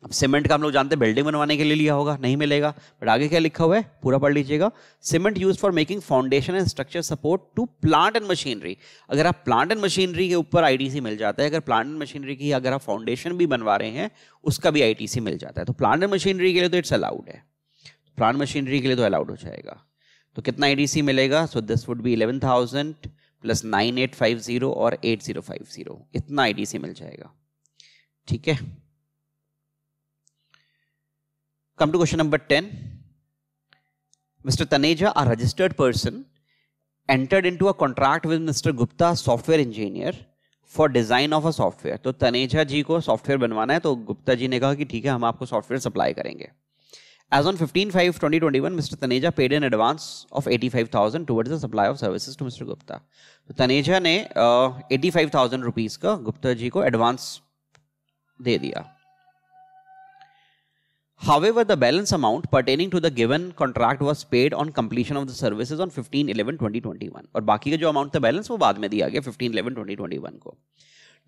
अब सीमेंट का हम लोग जानते हैं बिल्डिंग बनवाने के लिए लिया होगा, नहीं मिलेगा। बट आगे क्या लिखा हुआ है? पूरा पढ़ लीजिएगा। Cement use for making foundation and structure support to plant and machinery अगर आप प्लांट एंड मशीनरी के ऊपर आईटीसी मिल जाता है, अगर प्लांट एंड मशीनरी की अगर आप फाउंडेशन भी बनवा रहे हैं, उसका भी आईटीसी मिल जाता है। तो प्लांट एंड मशीनरी के लिए तो इट्स अलाउड है। प्लांट मशीनरी के लिए तो अलाउड हो जाएगा। तो कितना आई मिलेगा? So this would be eleven thousand plus nine eight five zero और एट ज़ीरो फाइव ज़ीरो इतना आई मिल जाएगा। ठीक है? Come to question number 10. Mr. Taneja, a registered person, entered into a contract with Mr. Gupta, software engineer, for design of a software तो तनेजा जी को software बनवाना है तो गुप्ता जी ने कहा कि ठीक है हम आपको सॉफ्टवेयर सप्लाई करेंगे as on fifteen five twenty twenty one mister Taneja paid in advance of eighty five thousand towards the supply of services to mister Gupta तो तनेजा ने एटी फाइव थाउज़ेंड रुपीज़ का गुप्ता जी को एडवांस दे दिया However, the balance amount pertaining to the given contract was paid on completion of the services on 15-11-2021 और बाकी का जो amount था बैलेंस वो बाद में दिया गया 15-11-2021 को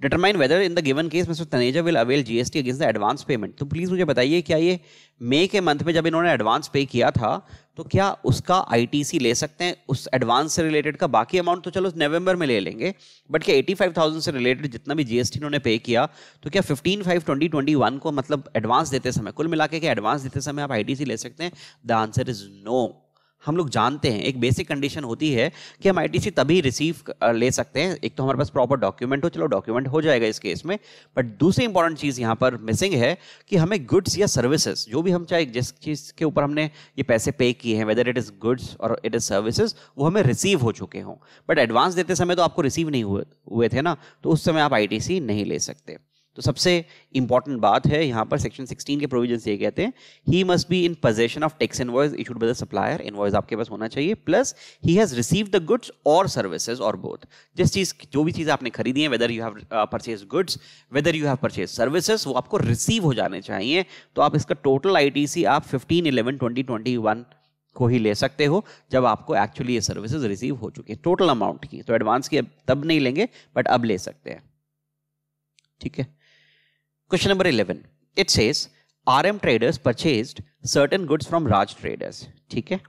determine whether in the given case mister Taneja will avail GST against the advance payment तो प्लीज़ मुझे बताइए क्या ये मई के मंथ में जब इन्होंने एडवांस पे किया था तो क्या उसका आईटीसी ले सकते हैं? उस एडवांस से रिलेटेड का बाकी अमाउंट तो चलो नवंबर में ले लेंगे बट क्या 85,000 से रिलेटेड जितना भी जीएसटी इन्होंने पे किया तो क्या 15 फाइव ट्वेंटी ट्वेंटी वन को मतलब एडवांस देते समय कुल मिला के क्या एडवांस देते समय आप आईटीसी ले सकते हैं? द आंसर इज़ नो हम लोग जानते हैं, एक बेसिक कंडीशन होती है कि हम आईटीसी तभी रिसीव ले सकते हैं। एक तो हमारे पास प्रॉपर डॉक्यूमेंट हो, चलो डॉक्यूमेंट हो जाएगा इस केस में। बट दूसरी इंपॉर्टेंट चीज़ यहाँ पर मिसिंग है कि हमें गुड्स या सर्विसेज़ जो भी हम चाहे, जिस चीज़ के ऊपर हमने ये पैसे पे किए हैं वेदर इट इज़ गुड्स और इट इज़ सर्विसेज़ वो हमें रिसीव हो चुके हों। बट एडवांस देते समय तो आपको रिसीव नहीं हुए हुए थे ना तो उस समय आप आईटीसी नहीं ले सकते। तो सबसे इंपॉर्टेंट बात है, यहाँ पर सेक्शन 16 के प्रोविज़न ये कहते हैं he must be in possession of tax invoice issued by the supplier invoice आपके पास होना चाहिए। Plus he has receive the goods और सर्विसेज़ और बोथ जिस चीज़, जो भी चीज़ आपने खरीदी है whether you have purchase goods whether you have purchase services वो आपको रिसीव हो जाने चाहिए। तो आप इसका टोटल आईटीसी आप fifteen eleven twenty twenty one को ही ले सकते हो, जब आपको एक्चुअली ये सर्विसेज़ रिसीव हो चुकी है। टोटल अमाउंट की। तो एडवांस की तब नहीं लेंगे बट अब ले सकते हैं। ठीक है? Question number 11. It says RM traders purchased certain goods from Raj traders. ठीक है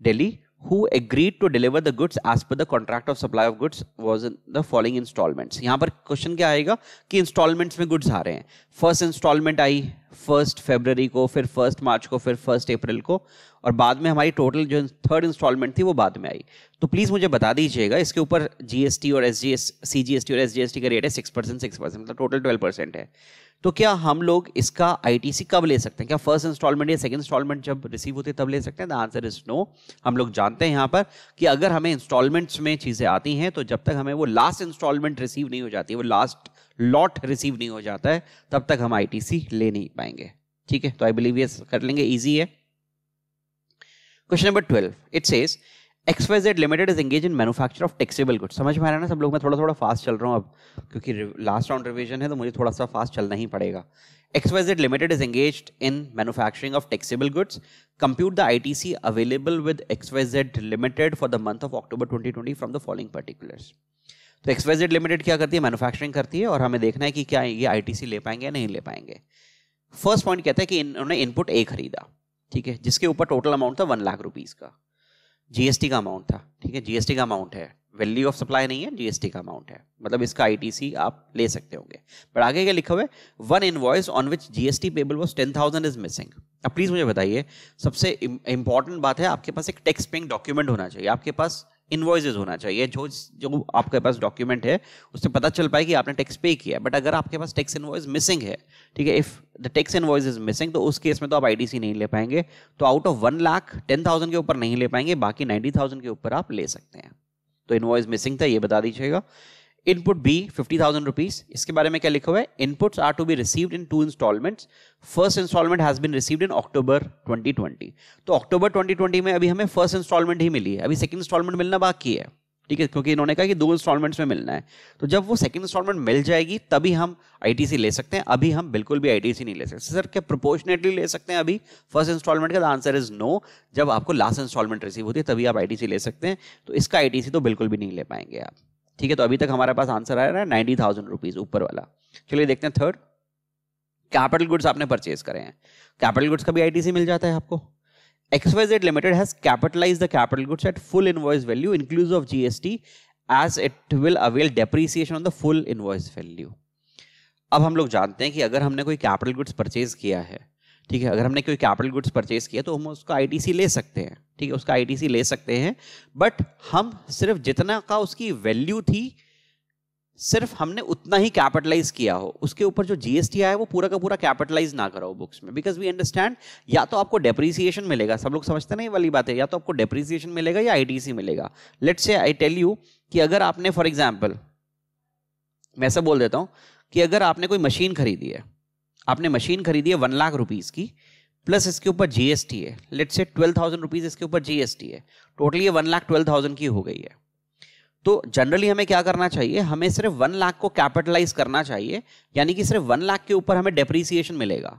Delhi, who agreed to deliver the goods as per the contract of supply of goods was in the following installments. यहाँ पर question क्या आएगा कि installments में goods आ रहे हैं फ़र्स्ट इंस्टॉलमेंट आई फ़र्स्ट फेबररी को, फिर फ़र्स्ट मार्च को, फिर फ़र्स्ट अप्रैल को, और बाद में हमारी टोटल जो थर्ड इंस्टॉलमेंट थी वो बाद में आई तो प्लीज़ मुझे बता दीजिएगा, इसके ऊपर जीएसटी और S G S C G S T और एस जी एस टी का रेट है सिक्स परसेंट सिक्स परसेंट मतलब टोटल ट्वेल्व परसेंट है तो क्या हम लोग इसका आईटीसी कब ले सकते हैं? क्या फ़र्स्ट इंस्टॉलमेंट या सेकंड इंस्टॉलमेंट जब रिसीव होते तब ले सकते हैं? द आंसर इज़ नो हम लोग जानते हैं यहाँ पर कि अगर हमें इंस्टॉलमेंट्स में चीज़ें आती हैं तो जब तक हमें वो लास्ट इंस्टॉलमेंट रिसीव नहीं हो जाती, वो लास्ट लॉट रिसीव नहीं हो जाता है, तब तक हम आईटीसी ले नहीं पाएँगे। ठीक है? तो आई बिलीव ये कर लेंगे ईजी है। Question number twelve it says XYZ limited is engage in manufacture of taxable goods समझ में आ रहा है ना? सब लोग, मैं थोड़ा थोड़ा फास्ट चल रहा हूँ अब, क्योंकि लास्ट राउंड रिवीजन है तो मुझे थोड़ा सा फास्ट चलना ही पड़ेगा। XYZ Limited is engaged in manufacturing of taxable goods. Compute the ITC available with XYZ Limited for the month of October 2020 from the following particulars. तो XYZ Limited क्या करती है? मैन्युफैक्चरिंग करती है और हमें देखना है कि क्या ये आईटीसी ले पाएँगे या नहीं ले पाएँगे। फ़र्स्ट पॉइंट कहता है कि इन्होंने इनपुट ए खरीदा, ठीक है, जिसके ऊपर टोटल अमाउंट था वन लाख रुपीज़ का। जीएसटी का अमाउंट था, ठीक है? जीएसटी का अमाउंट है। वैल्यू ऑफ़ सप्लाई नहीं है जीएसटी का अमाउंट है। मतलब इसका आईटीसी आप ले सकते होंगे। पर आगे क्या लिखा हुआ है? One invoice on which GST payable was ten thousand is missing अब प्लीज़ मुझे बताइए, सबसे इंपॉर्टेंट बात है, आपके पास एक टैक्स पेइंग डॉक्यूमेंट होना चाहिए। आपके पास इन्वॉइसेज होना चाहिए। जो जो आपके पास डॉक्यूमेंट है, उससे पता चल पाए कि आपने टैक्स पे किया बट अगर आपके पास टैक्स इन्वॉइस मिसिंग है, ठीक है if the tax invoice is missing तो उस केस में तो आप आईडीसी नहीं ले पाएँगे। तो out of one lakh ten thousand के ऊपर नहीं ले पाएँगे, बाकी नाइन्टी थाउज़ेंड के ऊपर आप ले सकते हैं। तो इन्वॉइस मिसिंग था, ये बता दीजिएगा। Input B fifty thousand rupees इसके बारे में क्या लिखा हुआ है? Inputs are to be received in two instalments first instalment has been received in October 2020 तो अक्टूबर 2020 में अभी हमें फ़र्स्ट इंस्टॉलमेंट ही मिली है। अभी सेकंड इंस्टॉलमेंट मिलना बाकी है। ठीक है? क्योंकि इन्होंने कहा कि दो इंस्टॉलमेंट्स में मिलना है। तो जब वो सेकंड इंस्टॉलमेंट मिल जाएगी, तभी हम आईटीसी ले सकते हैं। अभी हम बिल्कुल भी आईटीसी नहीं ले सकते। सर, क्या प्रोपोर्शनेटली ले सकते हैं अभी? फ़र्स्ट इंस्टॉलमेंट का आंसर इज़ नो जब आपको लास्ट इंस्टॉलमेंट रिसीव होती है, तभी आप आईटीसी ले सकते हैं। तो इसका आईटीसी तो बिल्कुल भी नहीं ले पाएँगे आप। ठीक है तो अभी तक हमारे पास आंसर आया ना नाइनटी थाउज़ेंड रुपीज़ ऊपर वाला। चलिए देखते हैं थर्ड कैपिटल गुड्स आपने परचेज करे हैं। कैपिटल गुड्स का भी आईटीसी मिल जाता है आपको। XYZ limited has capitalise the capital goods at full invoice value inclusive of GST as it will avail depreciation on the full invoice value अब हम लोग जानते हैं कि अगर हमने कोई कैपिटल गुड्स परचेज किया है ठीक है, अगर हमने कोई कैपिटल गुड्स परचेज किया तो हम उसका आईटीसी ले सकते हैं, ठीक है, उसका आईटीसी ले सकते हैं बट हम सिर्फ़ जितना का उसकी वैल्यू थी, सिर्फ़ हमने उतना ही कैपिटलाइज किया हो, उसके ऊपर जो जीएसटी आया, वो पूरा का पूरा कैपिटलाइज ना करो बुक्स में बिकॉज़ वी अंडरस्टैंड या तो आपको डेप्रीसिएशन मिलेगा, सब लोग समझते नहीं वाली बात है या तो आपको डेप्रीसिएशन मिलेगा या आईटीसी मिलेगा। Let's say I tell you कि अगर आपने फॉर एग्ज़ाम्पल मैं ऐसा बोल देता हूँ कि अगर आपने कोई मशीन खरीदी है आपने मशीन खरीदी है वन लाख रुपीज़ की, प्लस इसके ऊपर जीएसटी है। लेट से ट्वेल्व थाउज़ेंड रुपीज़ इसके ऊपर जीएसटी है। टोटली ये वन लाख ट्वेल्व थाउज़ेंड की हो गई है। तो जनरली हमें क्या करना चाहिए? हमें सिर्फ़ वन लाख को कैपिटलाइज करना चाहिए, यानी कि सिर्फ़ वन लाख के ऊपर हमें डेप्रीसिएशन मिलेगा।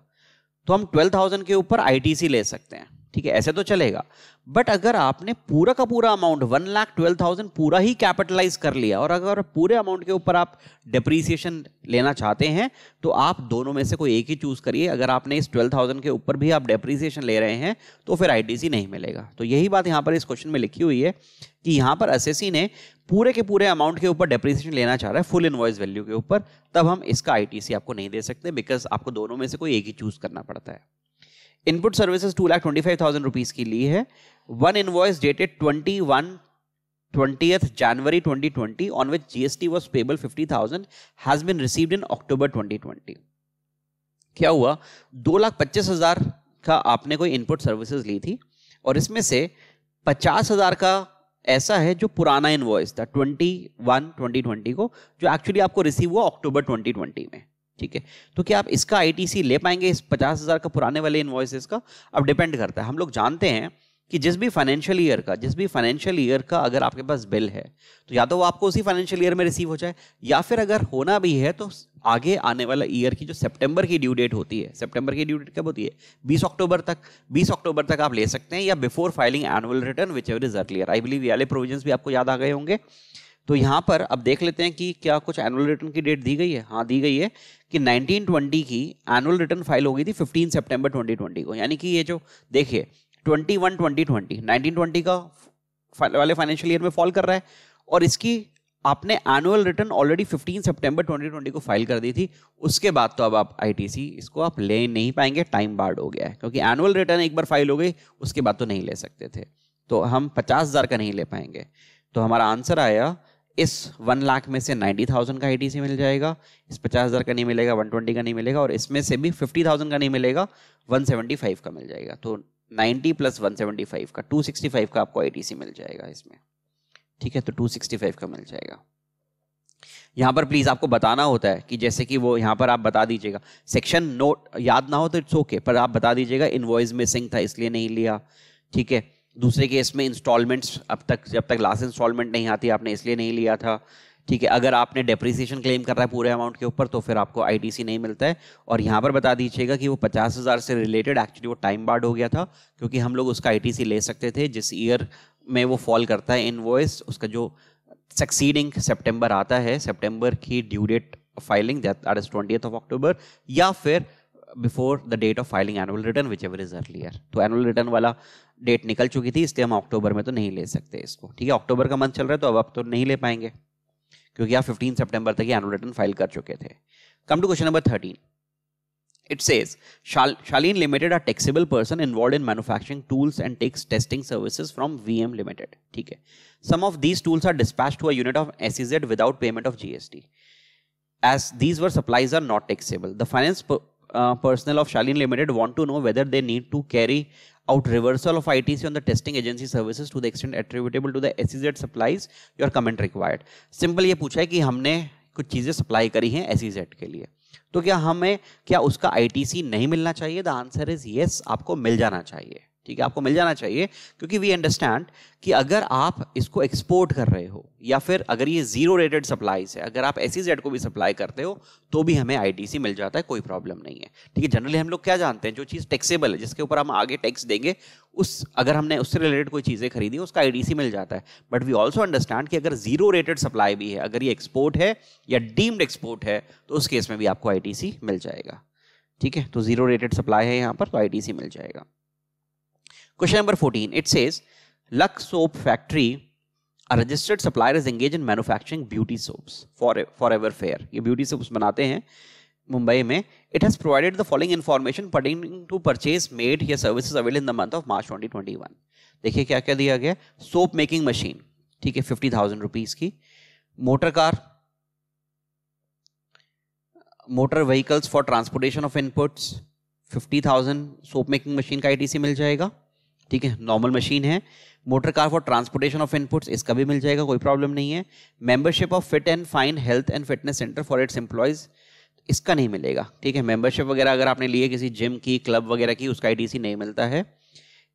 तो हम ट्वेल्व थाउज़ेंड के ऊपर आईटीसी ले सकते हैं। ठीक है, ऐसे तो चलेगा। बट अगर आपने पूरा का पूरा amount one lakh twelve thousand पूरा ही कैपिटलाइज कर लिया, और अगर पूरे अमाउंट के ऊपर आप डिप्रीसिएशन लेना चाहते हैं तो आप दोनों में से कोई एक ही चूज़ करिए। अगर आपने इस ट्वेल्व थाउज़ेंड के ऊपर भी आप डिप्रीसिएशन ले रहे हैं तो फिर आईटीसी नहीं मिलेगा। तो यही बात यहाँ पर इस क्वेश्चन में लिखी हुई है कि यहाँ पर एसएससी ने पूरे के पूरे अमाउंट के ऊपर डेप्रीसिएशन लेना चाह रहा है फुल इनवॉइस वैल्यू के ऊपर, तब हम इसका आईटीसी आपको नहीं दे सकते बिकॉज़ आपको दोनों में से कोई एक ही चूज़ करना पड़ता है। Input services two lakh twenty five thousand rupees की ली है। One invoice dated twenty one twenty January twenty twenty on which GST was payable fifty thousand has been received in October twenty twenty क्या हुआ? दो लाख पच्चीस हज़ार का आपने कोई इनपुट सर्विसेज़ ली थी, और इसमें से पचास हज़ार का ऐसा है जो पुराना इनवॉइस था ट्वेंटी वन ट्वेंटी ट्वेंटी को, जो एक्चुअली आपको रिसीव हुआ अक्टूबर ट्वेंटी ट्वेंटी में। ठीक है? तो क्या आप इसका आईटीसी ले पाएँगे, इस पचास हज़ार का पुराने वाले इन्वॉइसेस का? अब डिपेंड करता है। हम लोग जानते हैं कि जिस भी फाइनेंशियल ईयर का, जिस भी फाइनेंशियल ईयर का अगर आपके पास बिल है तो या तो वो आपको उसी फाइनेंशियल ईयर में रिसीव हो जाए, या फिर अगर होना भी है तो आगे आने वाला ईयर की जो सितंबर की ड्यू डेट होती है सितंबर की ड्यू डेट कब होती है? 20 अक्टूबर तक। 20 अक्टूबर तक आप ले सकते हैं, या before filing annual return whichever is earlier I believe वाले प्रोविज़न भी आपको याद आ गए होंगे। तो यहाँ पर अब देख लेते हैं कि क्या कुछ एनुअल रिटर्न की डेट दी गई है। हाँ दी गई है कि 1920 की एनुअल रिटर्न फ़ाइल हो गई थी 15 सितंबर 2020 को। यानी कि ये जो, देखिए 21 2020 1920 का वाले फाइनेंशियल ईयर में फॉल कर रहा है और इसकी आपने एनुअल रिटर्न ऑलरेडी 15 सितंबर 2020 को फ़ाइल कर दी थी। उसके बाद तो अब आप आईटीसी इसको आप ले नहीं पाएँगे टाइम बार्ड हो गया है। क्योंकि एनुअल रिटर्न एक बार फ़ाइल हो गई, उसके बाद तो नहीं ले सकते थे। तो हम पचास हज़ार का नहीं ले पाएँगे। तो हमारा आंसर आया इस वन लाख में से नाइन्टी थाउज़ेंड का आईटीसी मिल जाएगा, इस पचास हज़ार का नहीं मिलेगा, वन ट्वेंटी का नहीं मिलेगा, और इसमें से भी फिफ्टी थाउज़ेंड का नहीं मिलेगा, वन सेवेंटी फाइव का मिल जाएगा तो ninety plus one seventy five का, टू सिक्सटी फाइव का आपको आईटीसी मिल जाएगा इसमें। ठीक है तो टू सिक्सटी फाइव का मिल जाएगा। यहाँ पर प्लीज़ आपको बताना होता है कि जैसे कि वो यहाँ पर आप बता दीजिएगा। सेक्शन नोट याद ना हो तो इट्स ओके पर आप बता दीजिएगा इनवॉइस मिसिंग था, इसलिए नहीं लिया। ठीक है दूसरे केस में इंस्टॉलमेंट्स अब तक, जब तक लास्ट इंस्टॉलमेंट नहीं आती, आपने इसलिए नहीं लिया था। ठीक है, अगर आपने डेप्रिसिएशन क्लेम कर रहा है पूरे अमाउंट के ऊपर तो फिर आपको आईटीसी नहीं मिलता है। और यहाँ पर बता दीजिएगा कि वो पचास हज़ार से रिलेटेड एक्चुअली वो टाइम बार्ड हो गया था, क्योंकि हम लोग उसका आईटीसी ले सकते थे। जिस ईयर में वो फॉल करता है इनवॉइस उसका जो सक्सीडिंग सेप्टेम्बर आता है सेप्टेम्बर की due date filing that is twenty of October या फिर before the date of filing annual return whichever is earlier तो एनुअल रिटर्न वाला डेट निकल चुकी थी इसलिए हम अक्टूबर में तो नहीं ले सकते इसको ठीक है अक्टूबर का मंथ चल रहा है तो अब आप तो नहीं ले पाएँगे क्योंकि आप फिफ्टीन सेप्टेम्बर तक एनुअल रिटर्न फ़ाइल कर चुके थे come to question number thirteen It says Shal- Shaleen Limited are taxable person involved in manufacturing tools and takes testing services from VM Limited. ठीक है these tools are dispatched to a unit of SEZ without payment of GST. As these were supplies are not taxable. The finance per, uh, personnel of Shalin Limited want to know whether they need to carry out reversal of ITC on the testing agency services to the extent attributable to the SEZ supplies. Your comment required. Simple ये पूछा है कि हमने कुछ चीज़ें supply करी हैं SEZ के लिए तो क्या हमें क्या उसका आईटीसी नहीं मिलना चाहिए द आंसर इज़ yes. आपको मिल जाना चाहिए ठीक है? आपको मिल जाना चाहिए, क्योंकि वी अंडरस्टैंड कि अगर आप इसको एक्सपोर्ट कर रहे हो, या फिर अगर ये ज़ीरो रेटेड सप्लाईज है, अगर आप एस को भी सप्लाई करते हो तो भी हमें आई मिल जाता है, कोई प्रॉब्लम नहीं है। ठीक है जनरली हम लोग क्या जानते हैं, जो चीज़ टैक्सेबल है, जिसके ऊपर हम आगे टैक्स देंगे, उस, अगर हमने उससे रिलेटेड कोई चीज़ें खरीदी, उसका आईटीसी मिल जाता है। बट वी ऑल्सो अंडरस्टैंड कि अगर ज़ीरो रेटेड सप्लाई भी है, अगर ये एक्सपोर्ट है, या डीम्ड एक्सपोर्ट है तो उस केस में भी आपको आईटीसी मिल जाएगा। ठीक है? तो ज़ीरो रेटेड सप्लाई है यहाँ पर तो आईटीसी मिल जाएगा। Question number 14. It says, Lux Soap Factory, a registered supplier is engaged in manufacturing beauty soaps for forever fair. ये beauty soaps बनाते हैं मुंबई में it has provided the following information pertaining to purchase made या services available in the month of March 2021. देखिए क्या क्या दिया गया सोप मेकिंग मशीन ठीक है फिफ्टी थाउज़ेंड रुपीज़ की motor car motor vehicles for transportation of inputs fifty thousand soap making machine का आईटीसी मिल जाएगा ठीक है नॉर्मल मशीन है। Motor car for transportation of inputs इसका भी मिल जाएगा, कोई प्रॉब्लम नहीं है। Membership of fit and fine health and fitness centre for its employees इसका नहीं मिलेगा, ठीक है। मेंबरशिप वगैरह अगर आपने लिए किसी जिम की क्लब वगैरह की, उसका आईटीसी नहीं मिलता है।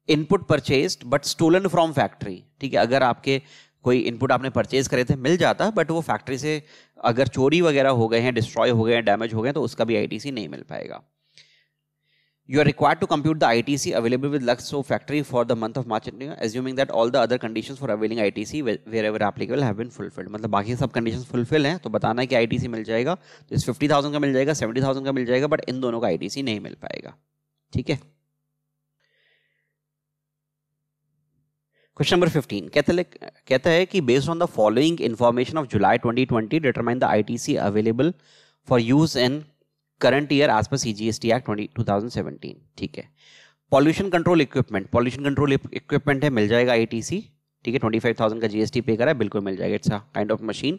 Input purchase but stolen from factory ठीक है। अगर आपके कोई इनपुट आपने परचेज करे थे, मिल जाता बट वो फैक्ट्री से अगर चोरी वगैरह हो गए हैं डिस्ट्रॉय हो गए हैं डैमेज हो गए तो उसका भी आईटीसी नहीं मिल पाएगा। You are required to compute the ITC available with Luxo factory for the month of March, and assuming that all the other conditions for availing ITC wherever applicable have been fulfilled. मतलब बाकी सब conditions fulfill हैं तो बताना है कि ITC मिल जाएगा तो इस 50,000 का मिल जाएगा 70,000 का मिल जाएगा बट इन दोनों का ITC नहीं मिल पाएगा ठीक है क्वेश्चन नंबर 15 कहता है कहता है कि based on the following information of July 2020 determine the ITC available for use in current year as per C G S T act two seventeen ठीक है? Pollution control equipment pollution control equipment है, मिल जाएगा I T C ठीक है? Twenty five thousand का GST pay करा है, बिल्कुल मिल जाएगा it's a kind of machine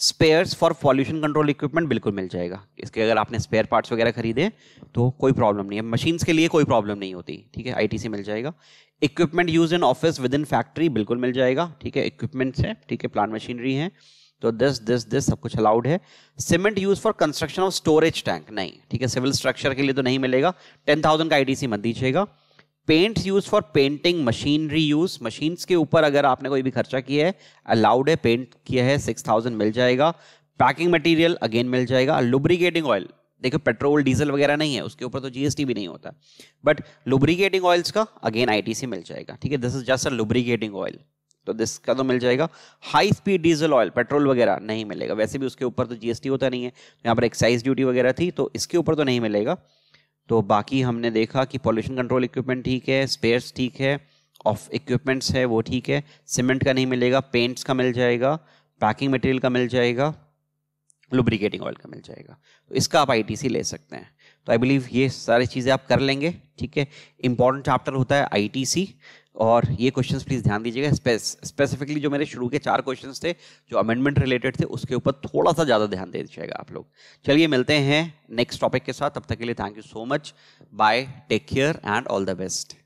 spares for pollution control equipment बिल्कुल मिल जाएगा। इसके अगर आपने स्पेयर पार्ट्स वगैरह खरीदे तो कोई प्रॉब्लम नहीं है। मशीन्स के लिए कोई प्रॉब्लम नहीं होती, ठीक है? आईटीसी मिल जाएगा। Equipment use in office within factory बिल्कुल मिल जाएगा, ठीक है? इक्विपमेंट्स है, ठीक है? प्लांट मशीनरी है। तो दिस दिस दिस सब कुछ अलाउड है। Cement use for construction of storage tank नहीं। ठीक है सिविल स्ट्रक्चर के लिए तो नहीं मिलेगा। टेन थाउज़ेंड का आईटीसी मत दीजिएगा। Paints use for painting machinery use machines के ऊपर अगर आपने कोई भी खर्चा किया है अलाउड है पेंट किया है सिक्स थाउज़ेंड मिल जाएगा। पैकिंग मटेरियल अगेन मिल जाएगा। लुब्रिकेटिंग ऑयल देखो पेट्रोल डीजल वगैरह नहीं है, उसके ऊपर तो जीएसटी भी नहीं होता। बट लुब्रिकेटिंग ऑयल्स का अगेन आईटीसी मिल जाएगा। ठीक है this is just a lubricating oil तो दिस का तो मिल जाएगा। High speed diesel oil petrol वगैरह नहीं मिलेगा। वैसे भी उसके ऊपर तो जीएसटी होता नहीं है। यहाँ पर एक्साइज ड्यूटी वगैरह थी तो इसके ऊपर तो नहीं मिलेगा। तो बाकी हमने देखा कि पॉल्यूशन कंट्रोल इक्विपमेंट ठीक है स्पेयर्स ठीक है ऑफ़ इक्विपमेंट्स है, वो ठीक है। सीमेंट का नहीं मिलेगा पेंट्स का मिल जाएगा पैकिंग मटेरियल का मिल जाएगा लुब्रिकेटिंग ऑयल का मिल जाएगा। तो इसका आप आईटीसी ले सकते हैं। तो आई बिलीव ये सारी चीज़ें आप कर लेंगे, ठीक है। इंपॉर्टेंट चैप्टर होता है आईटीसी और ये क्वेश्चंस प्लीज़ ध्यान दीजिएगा। स्पेसिफिकली जो मेरे शुरू के चार क्वेश्चंस थे, जो अमेंडमेंट रिलेटेड थे, उसके ऊपर थोड़ा सा ज़्यादा ध्यान दे दीजिएगा आप लोग। चलिए मिलते हैं नेक्स्ट टॉपिक के साथ। तब तक के लिए thank you so much bye take care and all the best